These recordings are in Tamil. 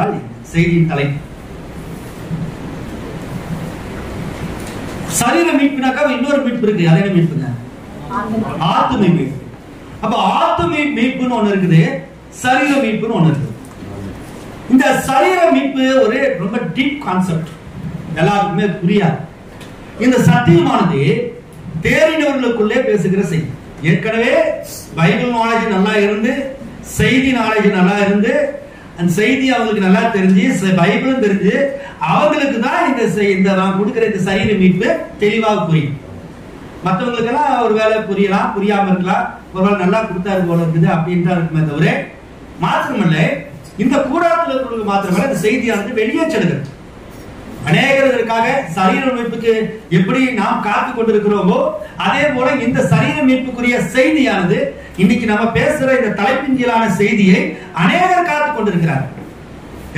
மீட்பு என்றால் செய்தியின் தலைப்பு சரீர மீட்புனாக்கா இன்னொரு மீட்பு இருக்கு. அது என்ன மீட்புங்க? ஆத்து மீட்பு. அப்ப ஆத்து மீட்புன்னு ஒண்ணு இருக்குது சரீர மீட்புன்னு ஒண்ணு இருக்குது. இந்த சரீர மீட்பு ஒரு ரொம்ப டீப் கான்செப்ட் எல்லாருக்குமே புரியாது. இந்த சத்தியமானது தேறினவர்களுக்குள்ளே பேசுகிற செய்தி. ஏற்கனவே பைபிள் நாலேஜ் நல்லா இருந்து செய்தி நாலேஜ் நல்லா இருந்து அந்த செய்தி அவங்களுக்கு நல்லா தெரிஞ்சு ச- பைபிளும் தெரிஞ்சு அவங்களுக்கு தான் இந்த இந்த நான் கொடுக்குற இந்த சரீர மீட்பு தெளிவாக புரியும். மற்றவங்களுக்கெல்லாம் ஒரு வேலை புரியலாம் புரியாம இருக்கலாம். ஒரு வேலை நல்லா கொடுத்தாரு போல இருக்குது அப்படின்ட்டு தான் இருக்குமே தவிர மாத்திரமல்ல இந்த கூடாரத்தில் இருக்கிறவங்களுக்கு மாத்திரமல்ல இந்த செய்தியானது வெளியே செல்கிறது. அநேகர்களுக்காக சரீர மீட்புக்கு எப்படி நாம் காத்து கொண்டிருக்கிறோமோ அதே போல இந்த சரீர மீட்புக்குரிய செய்தியானது இன்னைக்கு நம்ம பேசுற இந்த தலைப்பின் கீழான செய்தியை அநேகர் காத்து கொண்டிருக்கிறார்.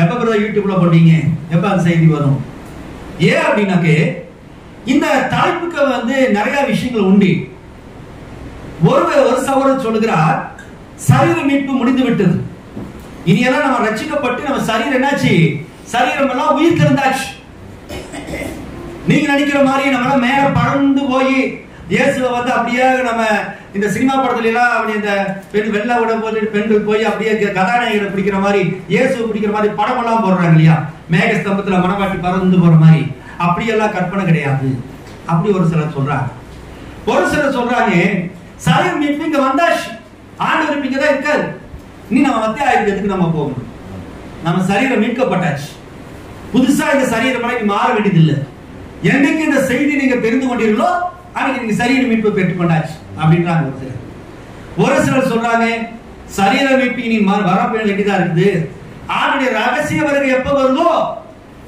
எப்ப பிறகு யூடியூப்ல போட்டீங்க? எப்ப அந்த செய்தி வரும்? ஏன் அப்படின்னாக்கே இந்த தலைப்புக்கு வந்து நிறைய விஷயங்கள் உண்டு. ஒரு ஒரு சகோதரர் சொல்லுகிறார் சரீர மீட்பு முடிந்து விட்டது. இனியெல்லாம் நம்ம ரச்சிக்கப்பட்டு நம்ம சரீரம் என்னாச்சு? சரீரம் எல்லாம் உயிர் திறந்தாச்சு நீங்க நினைக்கிற மாதிரி நம்மள மேல பறந்து போய் இயேசுவை வந்து அப்படியே நம்ம இந்த சினிமா படத்துல எல்லாம் அப்படி இந்த பெண் வெள்ளை விட போது பெண்கள் போய் அப்படியே கதாநாயகரை பிடிக்கிற மாதிரி இயேசுவை பிடிக்கிற மாதிரி படம் எல்லாம் போடுறாங்க இல்லையா? மேக ஸ்தம்பத்துல மனவாட்டி பறந்து போற மாதிரி. அப்படியெல்லாம் கற்பனை கிடையாது. அப்படி ஒரு சிலர் சொல்றாங்க. ஒரு சிலர் சொல்றாங்க சரீர் மீட்பு இங்க வந்தாச்சு. ஆண்டவர் இப்ப இங்கதான் இருக்காது இனி நம்ம மத்திய ஆயுதத்துக்கு நம்ம போகணும். நம்ம சரீரம் மீட்கப்பட்டாச்சு. புதுசா இந்த சரீரம் மாற மாற வேண்டியதில்லை. என்னைக்கு இந்த செய்தி நீங்க தெரிந்து கொண்டீர்களோ அன்னைக்கு நீங்க சரீர மீட்பு பெற்றுக் கொண்டாச்சு அப்படின்றாங்க ஒரு சிலர். ஒரு சிலர் சொல்றாங்க சரீர மீட்பு இனி ம- வர வேண்டியதா இருக்குது? ஆனுடைய ரகசிய வருகை எப்ப வருதோ?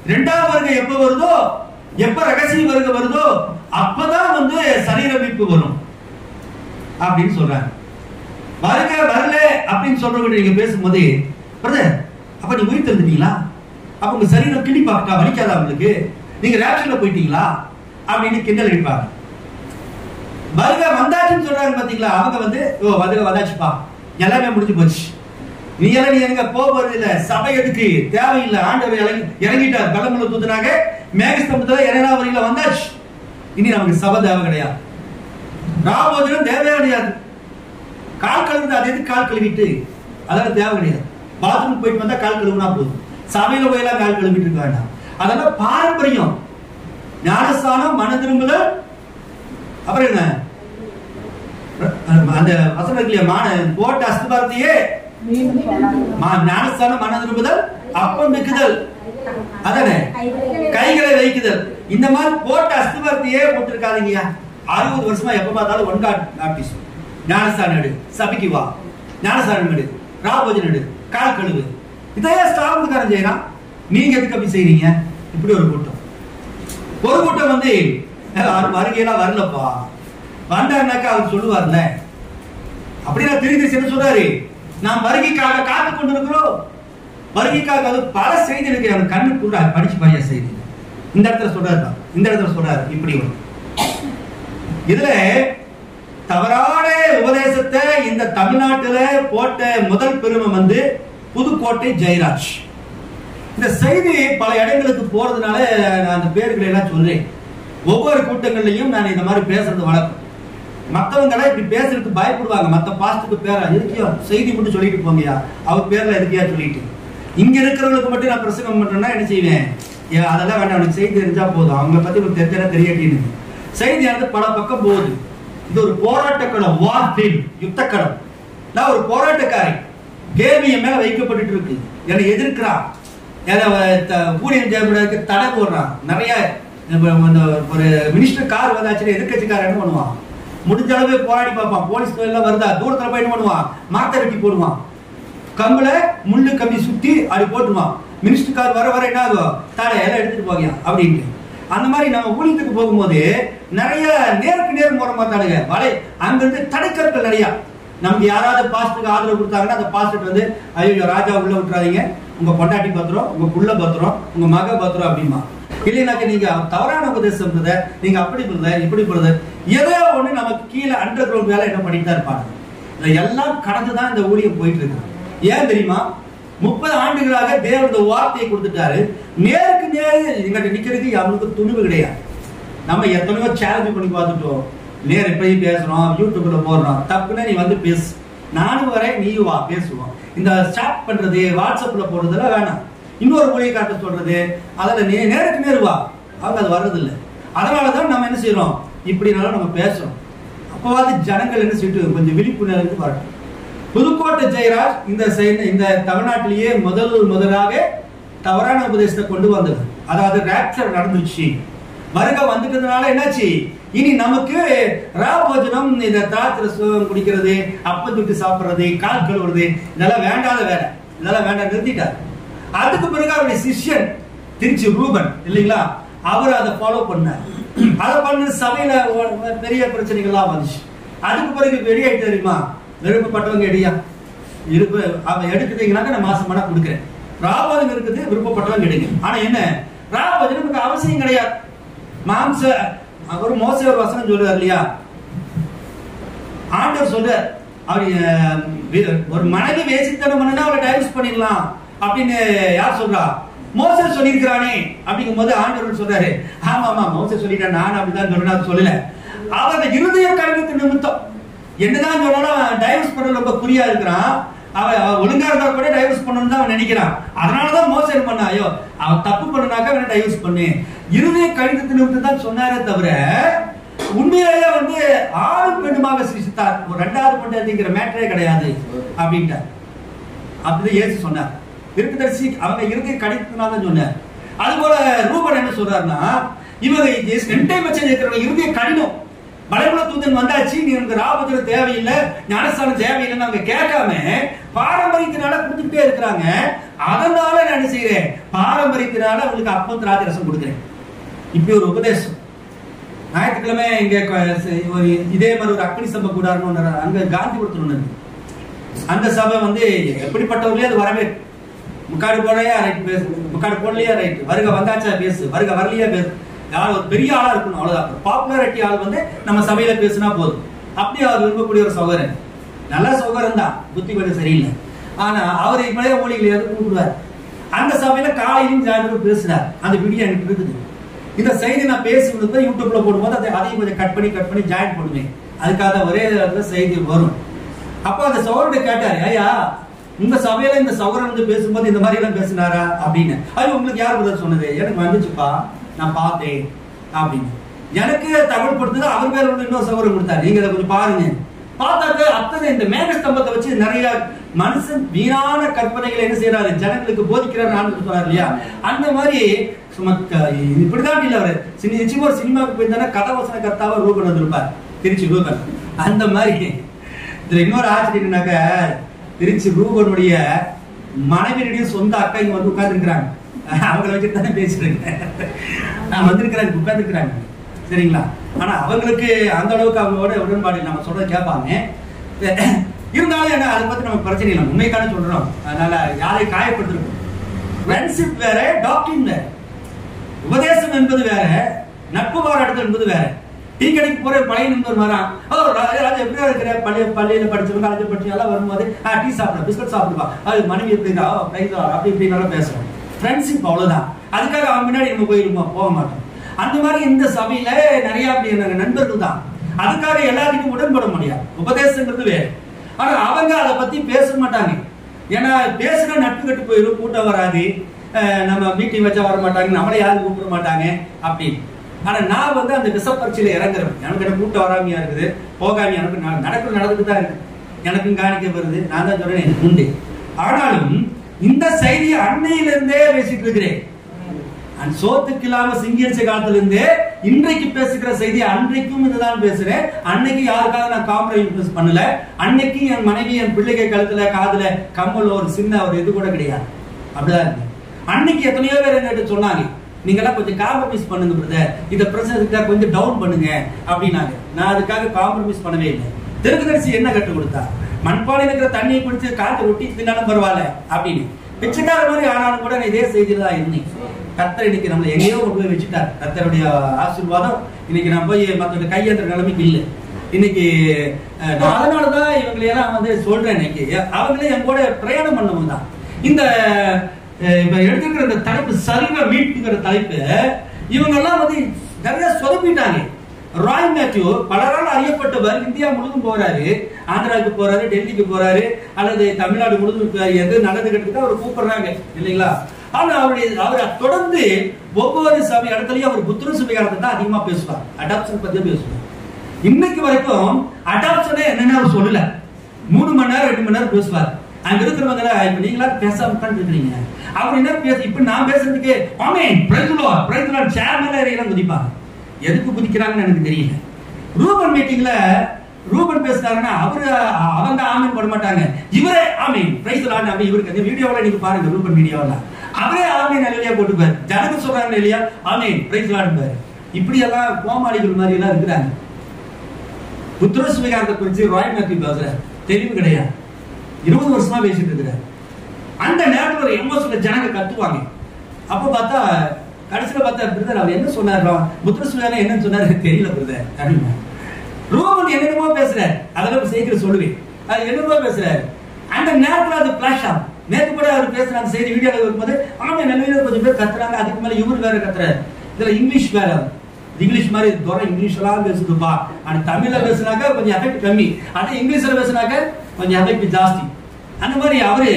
இரண்டாவது வருகை எப்ப வருதோ? எப்ப ரகசிய வருகை வருதோ? அப்பதான் வந்து சரீர மீட்பு வரும். அப்படின்னு சொல்றாங்க. வருக வரல அப்படின்னு சொல்றவங்க நீங்க பேசும்போது பிரதர் அப்ப நீங்க உயிர் தெரிஞ்சுட்டீங்களா அப்ப உங்க சரீரம் கிளி வலிக்காதா உங்களுக்கு? நீங்க ரேப்ஷன்ல போயிட்டீங்களா? அப்படின்னு கிண்டல் அடிப்பாங்க. வருக வந்தாச்சுன்னு சொல்றாங்க பாத்தீங்களா? அவங்க வந்து ஓ வருக வந்தாச்சுப்பா. எல்லாமே முடிஞ்சு போச்சு. நீ எல்லாம் நீ எங்க போக போறது இல்ல சபை எதுக்கு? தேவையில்லை. ஆண்டவர் இறங்கி இறங்கிட்டார். பலமுள்ள தூத்துனாங்க. மேகஸ்தம்பத்துல இறங்கினா வரையில வந்தாச்சு. இனி நமக்கு சபை தேவை கிடையாது. ராபோஜனம் தேவையே கிடையாது. கால் கழுவுறது அது எது கால் கழுவிட்டு? அதெல்லாம் தேவை கிடையாது. பாத்ரூம் போயிட்டு வந்தா கால் கழுவுனா போதும். சபையில போயெல்லாம் கால் கழுவிட்டு இருக்க வேண்டாம். அதெல்லாம் பாரம்பரியம். ஞானஸ்தானம் மன திரும்புதல். அப்புறம் என்ன? அந்த வசனம் இல்லையா மான போட்ட அஸ்திபாரத்தையே. ஞானஸ்தானம் மன திரும்புதல் அப்பம் மிக்குதல் அதானே? கைகளை வைக்குதல். இந்த மாதிரி போட்ட அஸ்துபார்த்தியே போட்டிருக்காதீங்கயா அறுபது வருஷமா எப்ப பார்த்தாலும் ஒன் காட் ஆபீஸ். ஞானஸ்தானம் எடு சபைக்கு வா. ஞானஸ்தானம் எடு ராபோஜன் எடு கால் கழுவு. இதையே காரணம் செய்யறான். நீங்க எதுக்கு அப்படி செய்றீங்க? இப்படி ஒரு கூட்டம். ஒரு கூட்டம் வந்து வருகையெல்லாம் வரலப்பா? வந்தாருனாக்கா அவர் சொல்லுவார்ல. அப்படின்னா திருப்பி என்ன சொல்றாரு? நாம் வருகைக்காக காத்து கொண்டிருக்கிறோம். வருகைக்காக அது பல செய்தி இருக்கு அவன் கண்ணு கூட படிச்சு பாரிய செய்தி இந்த இடத்துல சொல்றாரு இந்த இடத்துல சொல்றாரு. இப்படி ஒரு இதுல தவறான உபதேசத்தை இந்த தமிழ்நாட்டுல போட்ட முதல் பெருமை வந்து புதுக்கோட்டை ஜெயராஜ். இந்த செய்தி பல இடங்களுக்கு போறதுனால நான் அந்த பேர்களை எல்லாம் சொல்றேன். ஒவ்வொரு கூட்டங்கள்லையும் நான் இந்த மாதிரி பேசுறது வழக்கம். மத்தவங்க எல்லாம் இப்படி பேசுறதுக்கு பயப்படுவாங்க. மத்த பாஸ்டுக்கு பேரா எதுக்கியா செய்தி மட்டும் சொல்லிட்டு போங்கயா அவர் பேர்ல எதுக்கியா சொல்லிட்டு. இங்க இருக்கிறவங்களுக்கு மட்டும் நான் பிரசங்கம் பண்றேன்னா என்ன செய்வேன்? ஏன் அதெல்லாம் வேண்டாம். எனக்கு செய்தி தெரிஞ்சா போதும். அவங்கள பத்தி உங்களுக்கு தெரிஞ்சா தெரியட்டின்னு. செய்தியானது பல பக்கம் போகுது. இது ஒரு போராட்ட களம் வார் ஃபீல்ட் யுத்த களம் நான் ஒரு போராட்டக்காரி. கேள்வி என் மேல வைக்கப்பட்டு இருக்கு. என்னை எதிர்க்கிறான் ஏதோ வ- த- ஊழியம் தடை போடுறான். நிறைய இந்த ஒரு மினிஸ்டர் கார் வந்தாச்சுன்னா எதிர்கட்சிக்காரன் என்ன பண்ணுவான். முடிஞ்ச அளவு போராடி பார்ப்பான். போலீஸ் எல்லாம் வருதா? தூரத்தில் போய் என்ன பண்ணுவான். மரத்தை வெட்டி போடுவான். கம்பில் முள்ளு கம்பி சுற்றி அப்படி போட்டுருவான். மினிஸ்டர் கார் வர வர என்ன ஆகும்? தடை எல்லாம் எடுத்துட்டு போகியா அப்படின்ட்டு. அந்த மாதிரி நம்ம ஊழியத்துக்கு போகும்போது நிறைய நேருக்கு நேர் மாதிரி தானுங்க வலை அங்கிருந்து தடைக்கற்கள் நிறையா. நமக்கு யாராவது பாஸ்டருக்கு ஆதரவு கொடுத்தாங்கன்னா அந்த பாஸ்டர் வந்து ஐயோ ராஜா உள்ள விட்டுறாதீங்க. உங்க பொண்டாட்டி பத்திரம் உங்க புள்ள பத்திரம் உங்க மக பத்திரம் அப்படிமா இல்லைனாக்க நீங்க தவறான உபதேசம் பிரதர் நீங்க அப்படி பிரதர் இப்படி பிரதர் ஏதோ ஒண்ணு நமக்கு கீழே அண்டர் கிரவுண்ட் வேலை என்ன பண்ணிட்டு தான் இருப்பாங்க. எல்லாம் கடந்துதான் இந்த ஊழியம் போயிட்டு இருக்கு ஏன் தெரியுமா? முப்பது ஆண்டுகளாக தேவனுடைய வார்த்தையை கொடுத்துட்டாரு. நேருக்கு நேரு எங்கிட்ட நிக்கிறதுக்கு அவங்களுக்கு துணிவு கிடையாது. நம்ம எத்தனையோ சேலஞ்சு பண்ணி பார்த்துட்டோம். நேர் எப்படி பேசுறோம் யூடியூப்ல போடுறோம். தப்புன்னு நீ வந்து பேசு. நானும் வரேன் நீ வா பேசுவோம். இந்த ஸ்டார்ட் பண்றது வாட்ஸ்அப்ல போடுறதெல்லாம் வேணாம். இன்னொரு மொழியை காட்ட சொல்றது அதில் நே நேருக்கு நேரு வா. அவங்க அது வர்றதில்லை. அதனால தான் நம்ம என்ன செய்யறோம் இப்படினாலும் நம்ம பேசுறோம். அப்போவாது ஜனங்கள் என்ன சொல்லிட்டு கொஞ்சம் விழிப்புணர்வு வரட்டும். புதுக்கோட்டை ஜெயராஜ் இந்த இந்த தமிழ்நாட்டிலேயே முதல் முதலாக தவறான உபதேசத்தை கொண்டு வந்தது அதாவது ரேப்சர் நடந்துச்சு. மருக வந்துட்டதுனால என்னாச்சு? இனி நமக்கு ராபோஜனம் இந்த திராட்சரசம் குடிக்கிறது அப்பம் சுட்டு சாப்பிடுறது கால் கழுவுறது இதெல்லாம் வேண்டாத வேலை. இதெல்லாம் வேண்டாம் நிறுத்திட்டார். அதுக்கு பிறகு அவருடைய சிஷ்யன் திருச்சி ரூபன் இல்லைங்களா? அவர் அதை ஃபாலோ பண்ணார். அதை பண்ண சபையில பெரிய பிரச்சனைகள்லாம் வந்துச்சு. அதுக்கு பிறகு வெளியாயிட்டு தெரியுமா? விருப்பப்பட்டவங்க எடியா இருப்பு அவன் எடுத்துட்டீங்கன்னாக்க நான் மாசமான கொடுக்குறேன். ராபோஜனம் இருக்குது விருப்பப்பட்டவங்க எடுங்க. ஆனா என்ன? ராபோஜனம் அவசியம் கிடையாது. மாம்ச ஒரு மோச ஒரு வசனம் சொல்லுவார் இல்லையா? ஆண்டவர் சொல்றார் அவர் ஒரு மனைவி வேசித்தனம் பண்ணுனா அவளை டைவர்ஸ் பண்ணிடலாம் அப்படின்னு யார் சொல்றா? மோச சொல்லியிருக்கிறானே அப்படிங்கும் போது ஆண்டவர் சொல்றாரு ஆமா ஆமா மோச சொல்லிட்டேன் நான் அப்படிதான் சொல்றேன் சொல்லல. அவர் அந்த இருதய கடினத்து நிமித்தம் என்னதான் சொன்னாலும் டைவர்ஸ் பண்ண ரொம்ப குறியா இருக்கிறான். அவன் ஒழுங்கா இருந்தா கூட டைவர்ஸ் பண்ணணும்னு தான் அவன் நினைக்கிறான். அதனாலதான் மோசம் பண்ண ஐயோ அவன் தப்பு பண்ணனாக்கா அவனை டைவர்ஸ் பண்ணு. இருதய கடிதத்து நிமித்தம் தான் சொன்னாரே தவிர உண்மையிலேயே வந்து ஆணும் பெண்ணுமாக சிரிச்சித்தார் ஒரு ரெண்டாவது பொண்டாட்டிங்கிற மேட்டரே கிடையாது. அப்படின்ட்டார். அப்படிதான் ஏசி சொன்னார். தரிசி அவங்க இருதய கடிதத்தினால தான் சொன்னார். அது போல ரூபன் என்ன சொல்றாருன்னா இவங்க ரெண்டே பட்சம் இருக்கிறவங்க இருதய கடினம். மலைபுல தூதன் வந்தாச்சு நீ உனக்கு ராபத்திரம் தேவையில்லை ஞானஸ்தானம் தேவையில்லைன்னு அவங்க கேட்காம பாரம்பரியத்தினால கொடுத்துட்டே இருக்கிறாங்க. அதனால நான் என்ன செய்யறேன் பாரம்பரியத்தினால அவங்களுக்கு அப்பம் திராட்சை ரசம் கொடுக்குறேன். இப்படி ஒரு உபதேசம். ஞாயிற்றுக்கிழமை இங்க ஒரு இதே மாதிரி ஒரு அக்னி சபை கூடாருன்னு ஒண்ணு அங்க காந்தி ஒண்ணு அந்த சபை வந்து எப்படிப்பட்டவர்களே அது வரவே முக்காடு போடலையா ரைட் பேசு முக்காடு போடலையா ரைட் வருக வந்தாச்சா பேசு. வருக வரலையா பேசு. யார் ஒரு பெரிய ஆளா இருக்கணும் அவ்வளவுதான். பாப்புலாரிட்டி ஆள் வந்து நம்ம சபையில பேசினா போதும். அப்படி அவர் விரும்பக்கூடிய ஒரு சகோதரன். நல்ல சகோதரன் தான். புத்தி கொஞ்சம் சரியில்லை. ஆனா அவர் இப்படியே ஊழிகளை கூப்பிடுவார். அந்த சபையில காலையிலும் சாயந்தரம் பேசினார் அந்த வீடியோ எனக்கு இருக்குது. இந்த செய்தி நான் பேசுறது யூடியூப்ல போடும்போது அதை அதையும் கொஞ்சம் கட் பண்ணி கட் பண்ணி ஜாயின் பண்ணுவேன். அதுக்காக ஒரே இடத்துல செய்தி வரும். அப்போ அந்த சௌரனை கேட்டாரு ஐயா உங்க சபையில இந்த சௌரன் வந்து பேசும்போது இந்த மாதிரி எல்லாம் பேசினாரா? அப்படின்னு. அது உங்களுக்கு யார் பதில் சொன்னது? எனக்கு வந்துச்சுப்பா. நான் பார்த்தேன் அப்படின்னு. எனக்கு தகவல் கொடுத்தது அவர் பேர் வந்து இன்னொரு சௌகரம் கொடுத்தாரு. நீங்க அதை கொஞ்சம் பாருங்க. பார்த்தாக்க அத்தனை இந்த மேகஸ்தம்பத்தை வச்சு நிறைய மனுஷன் வீணான கற்பனைகளை என்ன செய்யறாரு ஜனங்களுக்கு போதிக்கிறார் ஆண்டு சொன்னார் இல்லையா? அந்த மாதிரி சும்மா இப்படிதான் இல்ல அவரு. சின்ன நிச்சயமா ஒரு சினிமாவுக்கு போயிருந்தானா கதவசன கர்த்தாவா ரூபன் வந்திருப்பார். திருச்சி ரூபன். அந்த மாதிரி. இதுல இன்னொரு ஆச்சரியம்னாக்க திருச்சி ரூபனுடைய மனைவியுடைய சொந்த அக்கா இங்க வந்து உட்கார்ந்துருக்கிறாங்க. அவங்கள வச்சுட்டு தானே பேசிருக்கேன் நான் வந்திருக்கிறாங்க உட்கார்ந்துருக்கிறாங்க. சரிங்களா? ஆனா அவங்களுக்கு அந்த அளவுக்கு அவங்களோட உடன்பாடு நம்ம சொல்கிறத கேட்பாங்க. இருந்தாலும் என்ன அதை பத்தி நம்ம பிரச்சனை இல்லை. உண்மைக்கான சொல்றோம். அதனால யாரையும் காயப்படுத்திருக்கோம் ஃப்ரெண்ட்ஷிப் வேற டாக்டிங் வேற. உபதேசம் என்பது வேற நட்பு பாராட்டுதல் என்பது வேற. டீ கடைக்கு போற பழைய நண்பர் வரான். ஓ ராஜா ராஜா எப்படியா இருக்கிற? பழைய பள்ளியில படிச்சவங்க காலேஜ் படிச்சு எல்லாம் வரும்போது ஆ டீ சாப்பிட பிஸ்கட் சாப்பிடுவா. அது மனைவி எப்படி பிரைஸ் அப்படி நல்லா பேசுறோம். ஃப்ரெண்ட்ஷிப் அவ்வளோதான் அதுக்காக அவன் முன்னாடி நம்ம போயிருமா போக மாட்டோம். அந்த மாதிரி இந்த சபையில நிறைய அப்படி எனக்கு நண்பர்கள் தான். அதுக்காக எல்லாத்துக்கும் உடன்பட முடியாது. உபதேசங்கிறது வேறு. ஆனா அவங்க அதை பத்தி பேச மாட்டாங்க. ஏன்னா பேசுனா நட்பு கட்டு போயிடும் கூட்டம் வராது. நம்ம மீட்டிங் வச்சா வர மாட்டாங்க. நம்மளை யாரும் கூப்பிட மாட்டாங்க. அப்படின்னு. ஆனா நான் வந்து அந்த விசப்பரட்சியில இறங்குறேன் எனக்கு என்ன கூட்டம் வராமையா இருக்குது. போகாமையா எனக்கு நடக்கிற நடந்துட்டு தான் இருக்கு எனக்கும் காணிக்க வருது. நான் தான் சொல்றேன் எனக்கு உண்டு. ஆனாலும் இந்த செய்தியை அன்னையிலிருந்தே பேசிட்டு இருக்கிறேன் சோத்துக்கு இல்லாம சிங்கியரிச்ச காலத்துல இருந்தே இன்றைக்கு பேசுகிற செய்தி அன்றைக்கும் இதுதான் பேசுறேன். அன்னைக்கு யாருக்காக நான் காம்ப்ரமைஸ் பண்ணல. அன்னைக்கு என் மனைவி என் பிள்ளைங்க கழுத்துல காதுல கம்மல் ஒரு சின்ன ஒரு இது கூட கிடையாது. அப்படிதான் இருக்கு. அன்னைக்கு எத்தனையோ பேர் என்கிட்ட சொன்னாங்க நீங்க எல்லாம் கொஞ்சம் காம்ப்ரமைஸ் பண்ணுங்க பிரதர் இந்த பிரச்சனை கொஞ்சம் டவுன் பண்ணுங்க அப்படின்னாங்க. நான் அதுக்காக காம்ப்ரமைஸ் பண்ணவே இல்லை. தெருக்குதரிசி என்ன கற்றுக் கொடுத்தா? மண்பானையில் இருக்கிற தண்ணியை குடிச்சு காற்று ஒட்டி தின்னாலும் பரவாயில்ல அப்படின்னு. பிச்சைக்கார மாதிரி ஆனாலும் கூட நான் இதே செய்தியில் தான் இருந்தேன். கத்தர் இன்னைக்கு நம்மளை எங்கேயோ கொண்டு போய் வச்சுட்டார். கத்தருடைய ஆசீர்வாதம் இன்னைக்கு நான் போய் மற்றவங்க கையேற்ற நிலைமைக்கு இல்லை. இன்னைக்கு அஹ், அதனால தான் இவங்களை எல்லாம் வந்து சொல்றேன் இன்னைக்கு. அவங்களே என் கூட பிரயாணம் பண்ணவங்க தான். இந்த இப்ப எடுத்துக்கிற இந்த தலைப்பு சரீர மீட்புங்கிற தலைப்பு இவங்க எல்லாம் வந்து நிறைய சொதப்பிட்டாங்க. ராய் மேத்யூ பலரால் அறியப்பட்டவர் இந்தியா முழுதும் போறாரு ஆந்திராவுக்கு போறாரு டெல்லிக்கு போறாரு அல்லது தமிழ்நாடு முழுதும் இப்ப எது நல்லது கெட்டதுக்கு அவர் கூப்பிடுறாங்க இல்லைங்களா? ஆனா அவருடைய அவரை தொடர்ந்து ஒவ்வொரு சபை இடத்துலயும் அவர் புத்திர சுபிகாரத்தை தான் அதிகமா பேசுவார் அடாப்ஷன் பத்தி பேசுவார். இன்னைக்கு வரைக்கும் அடாப்ஷனே என்னன்னு அவர் சொல்லல. மூணு மணி நேரம் ரெண்டு மணி நேரம் பேசுவார். அங்க இருக்கிறவங்க இப்ப நீங்களா பேசாம தான் இருக்கிறீங்க. அவர் என்ன பேச இப்ப நான் பேசுறதுக்கு ஆமே பிரைஸ் பிரைஸ் சேர்மன் மேல குதிப்பாங்க. எதுக்கு குதிக்கிறாங்கன்னு எனக்கு தெரியல. ரூபன் மீட்டிங்ல ரூபன் பேசுறாங்கன்னா அவரு அவங்க ஆமீன் போட மாட்டாங்க. இவரே ஆமீன். பிரைஸ் லாண்ட் அப்படி இவருக்கு அந்த வீடியோவில் நீங்க பாருங்க ரூபன் வீடியோவில் அவரே ஆமீன் அலையா போட்டுப்பாரு. ஜனங்க சொல்றாங்க இல்லையா? ஆமீன். பிரைஸ் லாண்ட் பாரு இப்படி எல்லாம் கோமாளிகள் மாதிரி எல்லாம் இருக்கிறாங்க. புத்திர சுவிகாரத்தை குறித்து ராய் மேத்யூ பேசுறாரு. தெளிவு கிடையாது. இருபது வருஷமா பேசிட்டு இருக்கிறார். அந்த நேரத்துல ஒரு ஜனங்க கத்துவாங்க. அப்ப பார்த்தா கடைசியில பார்த்தா பிரதர் அவர் என்ன சொன்னார் புத்திர சுவிகாரம் என்னன்னு சொன்னாரு தெரியல பிரதர். அப்படின்னா ரோமன் என்னென்னமோ பேசுறாரு. அதெல்லாம் சீக்கிரம் சொல்லுவேன். அது என்னமோ பேசுறாரு. அந்த நேரத்தில் அது பிளாஷ் ஆகும். நேத்து கூட அவர் பேசுற அந்த செய்தி வீடியோல இருக்கும்போது ஆமாம் நிலையில கொஞ்சம் பேர் கத்துறாங்க. அதுக்கு மேல இவர் வேற கத்துறாரு. இதுல இங்கிலீஷ் வேற. இங்கிலீஷ் மாதிரி துறை இங்கிலீஷ்லாம் பேசுதுப்பா. ஆனால் தமிழ்ல பேசுனாக்கா கொஞ்சம் எஃபெக்ட் கம்மி. ஆனால் இங்கிலீஷ்ல பேசுனாக்கா கொஞ்சம் எஃபெக்ட் ஜாஸ்தி. அந்த மாதிரி அவரு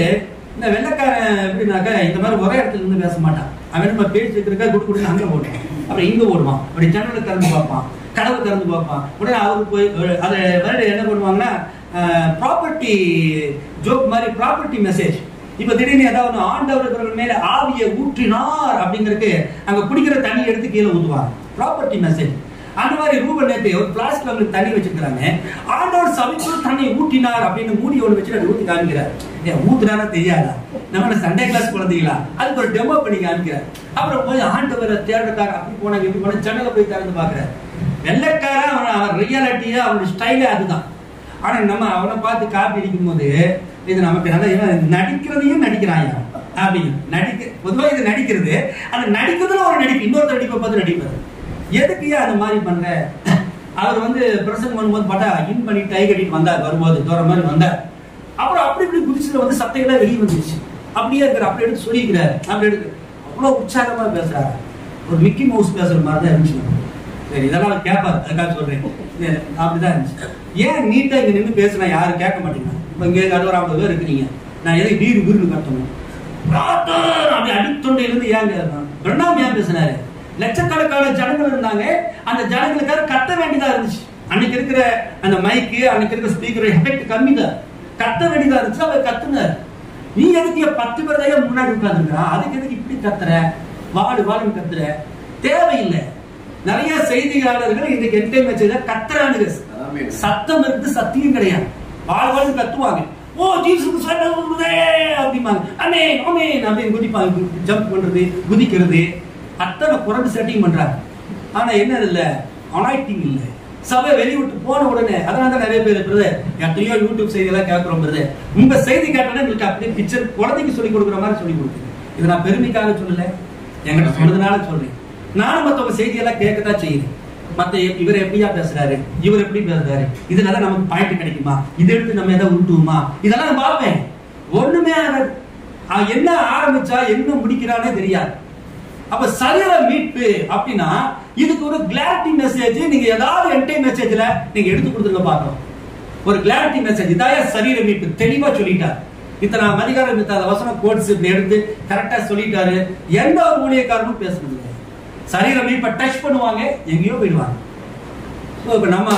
இந்த வெள்ளக்காரன் எப்படின்னாக்கா இந்த மாதிரி ஒரே இடத்துல இருந்து பேச மாட்டான். அவன் நம்ம பேச்சு வைக்கிறக்கா குடு குடுன்னு அங்கே ஓடுவான் அப்புறம் இங்கே ஓடுவான் அப்படி ஜன்னலை திறந்து பார்ப்பான். கடவுள் திறந்து பார்ப்பான். உடனே அவருக்கு போய் அதை வேற என்ன பண்ணுவாங்கன்னா ப்ராப்பர்ட்டி ஜோக் மாதிரி ப்ராப்பர்ட்டி மெசேஜ் இப்ப திடீர்னு ஏதாவது ஆண்டவர் இவர்கள் மேல ஆவியை ஊற்றினார் அப்படிங்கிறதுக்கு அங்க குடிக்கிற தண்ணி எடுத்து கீழே ஊத்துவாங்க. ப்ராப்பர்ட்டி மெசேஜ் அந்த மாதிரி ரூபன் நேத்து ஒரு பிளாஸ்ட்ல அவங்களுக்கு தண்ணி வச்சிருக்கிறாங்க. ஆண்டவர் சமைப்பு தண்ணியை ஊட்டினார் அப்படின்னு மூடி ஒன்று வச்சு அதை ஊத்தி காமிக்கிறார். ஏன் ஊத்துனாரா தெரியாதா? நம்ம சண்டே கிளாஸ் குழந்தைங்களா அதுக்கு ஒரு டெமோ பண்ணி காமிக்கிறார். அப்புறம் போய் ஆண்டவரை தேடுறதுக்காக அப்படி போனாங்க இப்படி போன சென்னையில் போய் திறந்து பாக்குறாரு வெள்ளைக்காரன் அவன் அவன் ரியாலிட்டியா அவனோட ஸ்டைலே அதுதான். ஆனா நம்ம அவனை பார்த்து காப்பி அடிக்கும் போது இது நமக்கு நல்லா நடிக்கிறதையும் நடிக்கிறான் அப்படின்னு. நடிக்க பொதுவாக இது நடிக்கிறது அந்த நடிக்கிறதுல ஒரு நடிப்பு இன்னொரு நடிப்பை பார்த்து நடிப்பாரு. எதுக்கு அந்த மாதிரி பண்ற அவர் வந்து பிரசங்கம் பண்ணும்போது பார்த்தா இன் பண்ணி டை கட்டிட்டு வந்தார் வரும்போது தோற மாதிரி வந்தார். அப்புறம் அப்படி இப்படி குதிச்சுட்டு வந்து சத்தையெல்லாம் வெளியே வந்துருச்சு. அப்படியே இருக்கிற அப்படி எடுத்து சொல்லிக்கிறாரு அப்படி எடுத்து அவ்வளோ உற்சாகமா பேசுறாரு. ஒரு மிக்கி மவுஸ் பேசுற மாதிரி தான் இருந்துச்சு. சரி இதெல்லாம் கேட்பார் அதுக்காக சொல்றேன். அப்படிதான் இருந்துச்சு. ஏன் நீட்டா இங்க நின்று பேசுனா யாரும் கேட்க மாட்டேங்க இப்போ இங்கே இங்க ஒரு ஐம்பது பேர் இருக்கிறீங்க. நான் எதுக்கு வீடு வீடு கட்டணும்? அப்படி அடித்தொண்டையிலிருந்து ஏன் கேட்கணும் ரெண்டாம் ஏன் பேசினாரு? லட்சக்கணக்கான ஜனங்கள் இருந்தாங்க. அந்த ஜனங்களுக்காக கத்த வேண்டியதா இருந்துச்சு. அன்னைக்கு இருக்கிற அந்த மைக்கு அன்னைக்கு இருக்கிற ஸ்பீக்கர் எஃபெக்ட் கம்மி தான். கத்த வேண்டியதா இருந்துச்சு அவர் கத்துனார். நீ எதுக்கு பத்து பேர் தான் முன்னாடி உட்காந்துருக்கா அதுக்கு எதுக்கு இப்படி கத்துற? வாடு வாடுன்னு கத்துற. தேவையில்லை. நிறைய செய்தியாளர்கள் இன்னைக்கு என்டர்டைன்மெண்ட் கத்துறானுங்க. ஆமென். சத்தம் இருக்கு சத்தியம் கிடையாது. வாழ் வாழ் கத்துவாங்க. ஓ ஜீசஸ் அப்படிம்பாங்க. அமே அமே அப்படின்னு குதிப்பாங்க. ஜம்ப் பண்றது குதிக்கிறது. அத்தனை குரங்கு செட்டிங் பண்றாங்க ஆனா என்ன இல்ல? அனாய்டிங் இல்ல. சபை வெளிவிட்டு போன உடனே அதனால தான் நிறைய பேர் பிரதர் எத்தனையோ யூடியூப் செய்தியெல்லாம் கேட்கிறோம் பிரதர் உங்க செய்தி கேட்டோன்னே உங்களுக்கு அப்படியே பிக்சர் குழந்தைக்கு சொல்லி கொடுக்குற மாதிரி சொல்லி கொடுக்குறது இது நான் பெருமைக்காக சொல்லல. என்கிட்ட சொன்னதுனால சொல்றேன். நானும் மத்தவங்க செய்தியெல்லாம் கேட்கத்தான் செய்யுது. மத்த இவர் எப்படியா பேசுறாரு? இவர் எப்படி பேசுறாரு? இதனால நமக்கு பாயிண்ட் கிடைக்குமா? இதை எடுத்து நம்ம எதாவது உருட்டுவோமா? இதெல்லாம் பார்ப்பேன். ஒண்ணுமே என்ன ஆரம்பிச்சா என்ன முடிக்கிறானே தெரியாது. அப்ப சரீர மீட்பு அப்படின்னா இதுக்கு ஒரு கிளாரிட்டி மெசேஜ் நீங்க ஏதாவது என்டை மெசேஜ்ல நீங்க எடுத்து கொடுத்துருங்க பார்க்கணும். ஒரு கிளாரிட்டி மெசேஜ் இதாய சரீர மீட்பு. தெளிவா சொல்லிட்டார். இத்தனை அதிகாரம் இத்தனை வசனம் கோட்ஸ் இப்படி எடுத்து கரெக்டா சொல்லிட்டாரு. எந்த ஒரு ஊழியக்காரனும் பேசுறது சரீர மீட்பை டச் பண்ணுவாங்க எங்கேயோ போயிடுவாங்க. ஸோ இப்போ நம்ம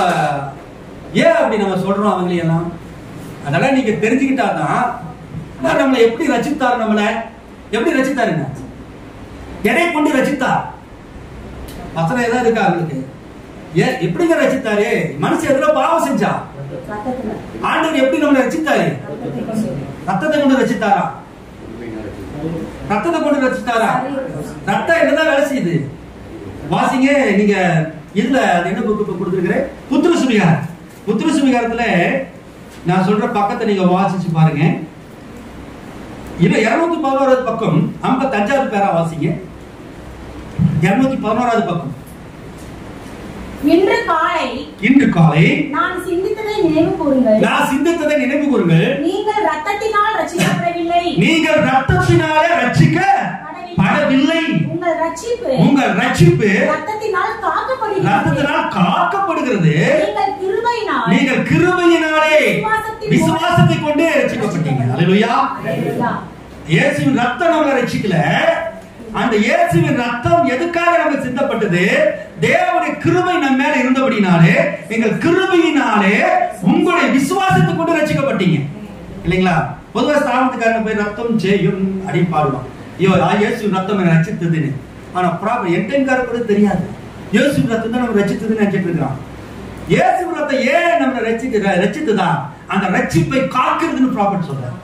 ஏன் அப்படி நம்ம சொல்றோம் அவங்களையெல்லாம் அதெல்லாம் நீங்க தெரிஞ்சுக்கிட்டா தான் நம்மளை எப்படி ரசித்தார் நம்மளை? எப்படி ரசித்தாருங்க எடை கொண்டு ரசித்தார். வசனம் ஏதாவது இருக்கா அவங்களுக்கு எப்படிங்க ரசித்தாரு? மனசு எதுல பாவம் செஞ்சா? ஆண்டவர் எப்படி நம்மளை ரசித்தாரு? ரத்தத்தை கொண்டு ரசித்தாரா? ரத்தத்தை கொண்டு ரசித்தாரா? ரத்தம் என்னதான் வேலை செய்யுது? வாசிங்க நீங்க இதுல அது என்ன புக்கு கொடுத்துருக்கிறேன்? புத்திர சுவிகாரம். புத்திர சுவிகாரத்துல நான் சொல்ற பக்கத்தை நீங்க வாசிச்சு பாருங்க. இல்ல இருநூத்தி பதினோராவது பக்கம் ஐம்பத்தஞ்சாவது பேரா வாசிங்க. இருநூத்தி பதினோராவது பக்கம். இன்று காலை இன்று காலை நான் சிந்தித்ததை நினைவு கூறுங்கள். நான் சிந்தித்ததை நினைவு கூறுங்கள். நீங்கள் ரத்தத்தினால் ரட்சிக்கப்படவில்லை. நீங்கள் ரத்தத்தினாலே ரட்சிக்கப்படவில்லை உங்கள் ரட்சிப்பு உங்கள் ரட்சிப்பு ரத்தத்தினால் காக்கப்படுகிறது. ரத்தத்தினால் காக்கப்படுகிறது. நீங்கள் கிருபையினால் நீங்கள் கிருபையினாலே விசுவாசத்தை கொண்டே ரட்சிக்கப்பட்டீங்க அல்லேலூயா. இயேசுவின் ரத்தம் நம்மளை ரட்சிக்கல. அந்த இயேசுவின் ரத்தம் எதுக்காக நமக்கு சிந்தப்பட்டது தேவனுடைய கிருபை நம்ம மேல இருந்தபடினாலே எங்கள் கிருபையினாலே உங்களுடைய விசுவாசத்தை கொண்டு ரசிக்கப்பட்டீங்க இல்லைங்களா? பொதுவா ஸ்தானத்துக்காரங்க போய் ரத்தம் செய்யும் அப்படின்னு பாடுவான் ஐயோ இயேசு ரத்தம் ரசித்ததுன்னு ரட்சித்ததுன்னு. ஆனா ப்ராப்ளம் என்டைன்கார கூட தெரியாது. இயேசு ரத்தம் தான் நம்ம ரசித்ததுன்னு நினைச்சிட்டு இருக்கிறான். இயேசு ரத்தம் ஏன் நம்ம ரசிக்க ரசித்துதான் அந்த ரட்சிப்பை காக்கிறதுன்னு ப்ராப்ளம் சொல்றாரு.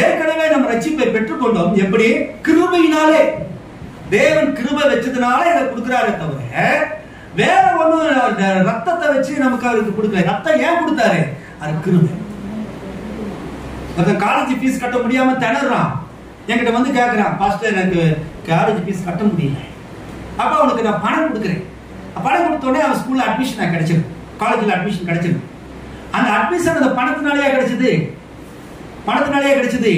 ஏற்கனவே நம்ம ரட்சிப்பை பெற்றுக்கொண்டோம். எப்படி? கிருபையினாலே. தேவன் கிருபை வச்சதுனால இதை கொடுக்குறாரு தவிர வேற ஒண்ணும் ரத்தத்தை வச்சு நமக்கு அவருக்கு கொடுக்கல. ரத்தம் ஏன் கொடுத்தாரு? அது கிருபை. ஒருத்தன் காலேஜ் ஃபீஸ் கட்ட முடியாம திணறான். என்கிட்ட வந்து கேட்குறான் பாஸ்டர் எனக்கு காலேஜ் ஃபீஸ் கட்ட முடியல. அப்ப அவனுக்கு நான் பணம் கொடுக்குறேன். பணம் கொடுத்த உடனே அவன் ஸ்கூல்ல அட்மிஷன் கிடைச்சிடும். காலேஜில் அட்மிஷன் கிடைச்சிடும். அந்த அட்மிஷன் அந்த பணத்தினாலேயே கிடைச்சது? பணத்தினாலேயே கிடைச்சது.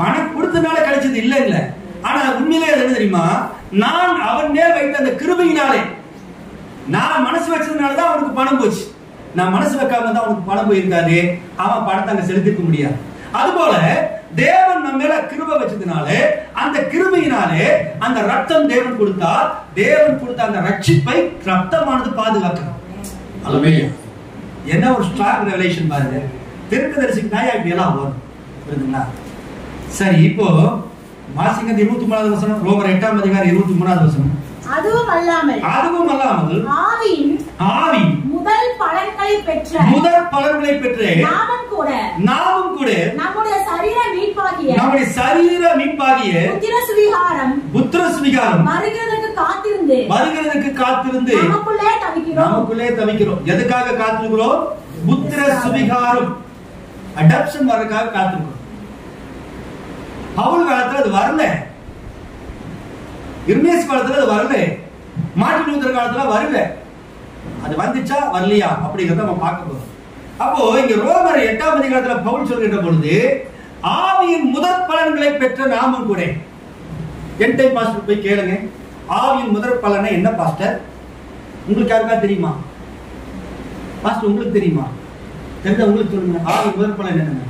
பணம் கொடுத்தனால கிடைச்சது. இல்ல இல்ல. ஆனா உண்மையிலே அது என்ன தெரியுமா? நான் அவன் மேல் வைத்த அந்த கிருபையினாலே. நான் மனசு வச்சதுனால தான் அவனுக்கு பணம் போச்சு. நான் மனசு வைக்காம தான் அவனுக்கு பணம் போயிருக்காரு அவன் பணத்தை அங்க செலுத்திக்க முடியாது. அதுபோல தேவன் நம்ம மேல கிருபை வச்சதுனால அந்த கிருபையினாலே அந்த ரத்தம் தேவன் கொடுத்தா தேவன் கொடுத்த அந்த ரட்சிப்பை ரத்தமானது பாதுகாக்கணும் என்ன ஒரு ஸ்ட்ராங் ரெவலேஷன் பாருங்க. திருக்கதரிசிக்கு நாயா இப்படி எல்லாம் வரும் புரியுதுங்களா சரி இப்போ வாசிங்க இந்த இருபத்தி மூணாவது வசனம் ரோமர் எட்டாம் அதிகாரம் இருபத்தி மூணாவது வசனம். அதுவும் அல்லாமல் அதுவும் அல்லாமல் ஆவியின் ஆவி முதல் பலன்களை பெற்ற முதற் பலன்களை பெற்று நாமும் கூட நாமும் கூட நம்முடைய சரீர மீட்பாகிய நம்முடைய சரீர மீட்பாகிய புத்திர சுவிகாரம் புத்திர சுவிகாரம் வருகிறதற்கு காத்திருந்து வருகிறதுக்கு காத்திருந்து நமக்குள்ளே தவிக்கிறோம். நமக்குள்ளே தவிக்கிறோம். எதுக்காக காத்திருக்கிறோம்? புத்திர சுவிகாரம் அடாப்ஷன் வர்றதுக்காக காத்திருக்கிறோம் பவுல் காலத்துல அது வரல. இர்மேஸ் காலத்துல அது வரல. மார்ட்டின் லூத்தர் காலத்துல வரல. அது வந்துச்சா? வரலையா? அப்படிங்கிறத நம்ம பார்க்க போறோம். அப்போ இங்க ரோமர் எட்டாம் அதிகாரத்துல பவுல் சொல்கின்ற பொழுது ஆவியின் முதற் பலன்களை பெற்ற நாமும் கூட. என்டை பாஸ்டர் போய் கேளுங்க. ஆவியின் முதற் பலனை என்ன பாஸ்டர்? உங்களுக்கு யாருக்கா தெரியுமா? பாஸ்டர் உங்களுக்கு தெரியுமா? தெரிஞ்சா உங்களுக்கு சொல்லுங்க. முதற் பலன் என்னங்க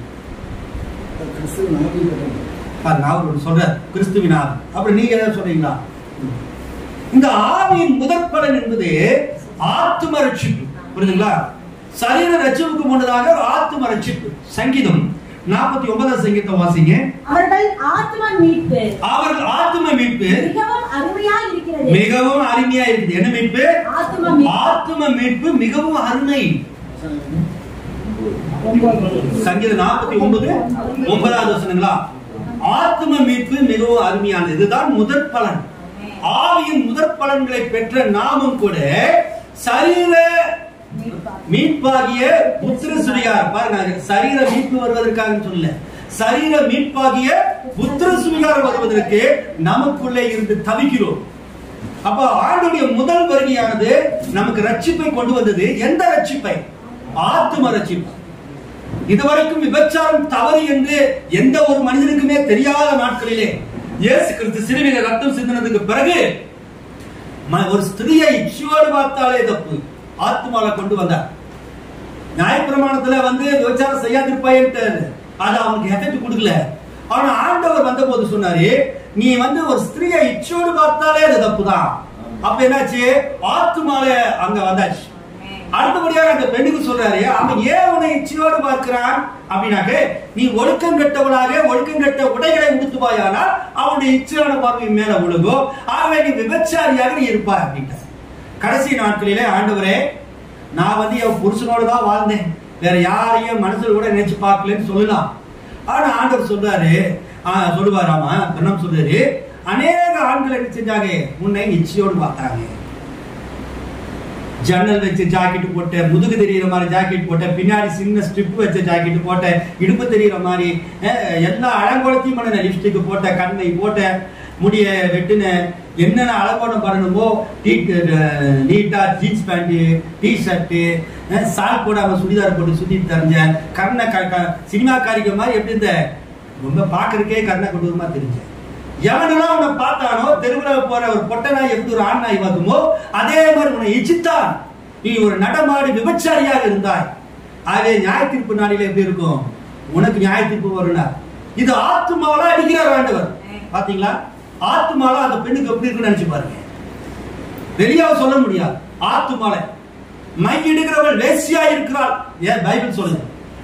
கிறிஸ்துவின் ஆவியை பெற்றவர்கள். பாருங்க அவர் ஒண்ணு சொல்றார் கிறிஸ்துவின் ஆவி. அப்புறம் நீங்க ஏதாவது சொல்றீங்களா? இந்த ஆவியின் முதற் பலன் என்பது ஆத்தும ரட்சிப்பு. புரியுதுங்களா? சரீர ரட்சிப்புக்கு முன்னதாக ஆத்தும ரட்சிப்பு. சங்கீதம் நாற்பத்தி ஒன்பதாம் சங்கீதம் வாசிங்க. அவர்கள் ஆத்ம மீட்பு. அவர்கள் ஆத்தும மீட்பு. மிகவும் அருமையா இருக்கிறது. மிகவும் அருமையா இருக்குது. என்ன மீட்பு? ஆத்தும மீட்பு. ஆத்தும மீட்பு மிகவும் அருமை. சங்கீதம் நாற்பத்தி ஒன்பது ஒன்பதாவது வசனங்களா? ஆத்ம மீட்பு மிகவும் அருமையானது. இதுதான் முதற் பலன். ஆவியின் முதற் பலன்களை பெற்ற நாமும் கூட சரீர மீட்பாகிய புத்திர சுவிகார் பாருங்க சரீர மீட்பு வருவதற்காக சொல்லல. சரீர மீட்பாகிய புத்திர சுவிகாரம் வருவதற்கு நமக்குள்ளே இருந்து தவிக்கிறோம். அப்ப ஆண்டுடைய முதல் வருகையானது நமக்கு ரட்சிப்பை கொண்டு வந்தது. எந்த ரட்சிப்பை? ஆத்தும ரட்சிப்பு. இதுவரைக்கும் விபச்சாரம் தவறு என்று எந்த ஒரு மனிதனுக்குமே தெரியாத நாட்களிலே இயேசு கிறிஸ்து சிறுவில ரத்தம் சிந்தினதுக்கு பிறகு ஒரு ஸ்திரியை இச்சுவோடு பார்த்தாலே தப்பு. ஆத்மால கொண்டு வந்தார். நியாயப்பிரமாணத்துல வந்து விபச்சாரம் செய்யாதிருப்பாயிட்டு அது. அவனுக்கு எஃபெக்ட் கொடுக்கல. ஆனா ஆண்டவர் வந்த போது சொன்னாரு நீ வந்து ஒரு ஸ்திரியை இச்சோடு பார்த்தாலே அது தப்புதான். அப்ப என்னாச்சு? ஆத்துமால அங்க வந்தாச்சு. அடுத்தபடியாக அந்த பெண்ணுக்கு சொல்றாரு அவன் ஏன் உன்னை இச்சையோடு பார்க்கிறான். அப்படின்னாக்க நீ ஒழுக்கம் கெட்டவளாக ஒழுக்கம் கெட்ட உடைகளை உடுத்துவாயானால் அவனுடைய இச்சையான பார்வை மேல விழுகும் ஆகவே நீ விபச்சாரியாக நீ இருப்பாய். அப்படின்ட்டார். கடைசி நாட்களிலே ஆண்டவரே நான் வந்து என் புருஷனோட தான் வாழ்ந்தேன். வேற யாரையும் மனசுல கூட நினைச்சு பார்க்கலன்னு சொல்லலாம். ஆனா ஆண்டவர் சொல்றாரு சொல்லுவாராமா? பிரண்ணம் சொல்றாரு அநேக ஆண்கள் என்ன செஞ்சாங்க? உன்னை இச்சையோடு பார்த்தாங்க. ஜன்னல் வச்சு ஜாக்கெட் போட்டு முதுகு தெரியுற மாதிரி ஜாக்கெட் போட்ட பின்னாடி சின்ன ஸ்ட்ரிப் வச்ச ஜாக்கெட் போட்ட இடுப்பு தெரியுற மாதிரி எல்லா அலங்கோலத்தையும் பண்ண லிப்ஸ்டிக் போட்ட கண்ணை போட்ட முடிய வெட்டுனேன் என்னென்ன அழகோடம் பண்ணணுமோ டீ நீட்டா ஜீன்ஸ் பேண்ட்டு டிஷர்ட்டு ஷர்ட்டு சால் போடாம சுடிதார் போட்டு சுத்திட்டு தெரிஞ்ச கர்ண சினிமா காரிக்க மாதிரி எப்படி இருந்த? ரொம்ப பார்க்கறக்கே கர்ண கொடூரமா தெரிஞ்சேன் எவனெல்லாம் உன்னை பார்த்தானோ தெருவில் போற ஒரு பொட்டை நாய் எப்படி ஒரு ஆண் நாய் அதே மாதிரி உன்னை இச்சித்தான். நீ ஒரு நடமாடி விபச்சாரியாக இருந்தாய். ஆகவே நியாய தீர்ப்பு நாளில எப்படி இருக்கும்? உனக்கு நியாய தீர்ப்பு வரும்னா இது ஆத்மாவெல்லாம் அடிக்கிறார் ஆண்டவர். பாத்தீங்களா? ஆத்துமால அந்த பெண்ணுக்கு எப்படி இருக்குன்னு நினைச்சு பாருங்க. வெளியாக சொல்ல முடியாது. ஆத்துமால. மை இடுகிறவள் வேசியா இருக்கிறாள். ஏன்? பைபிள் சொல்லுது.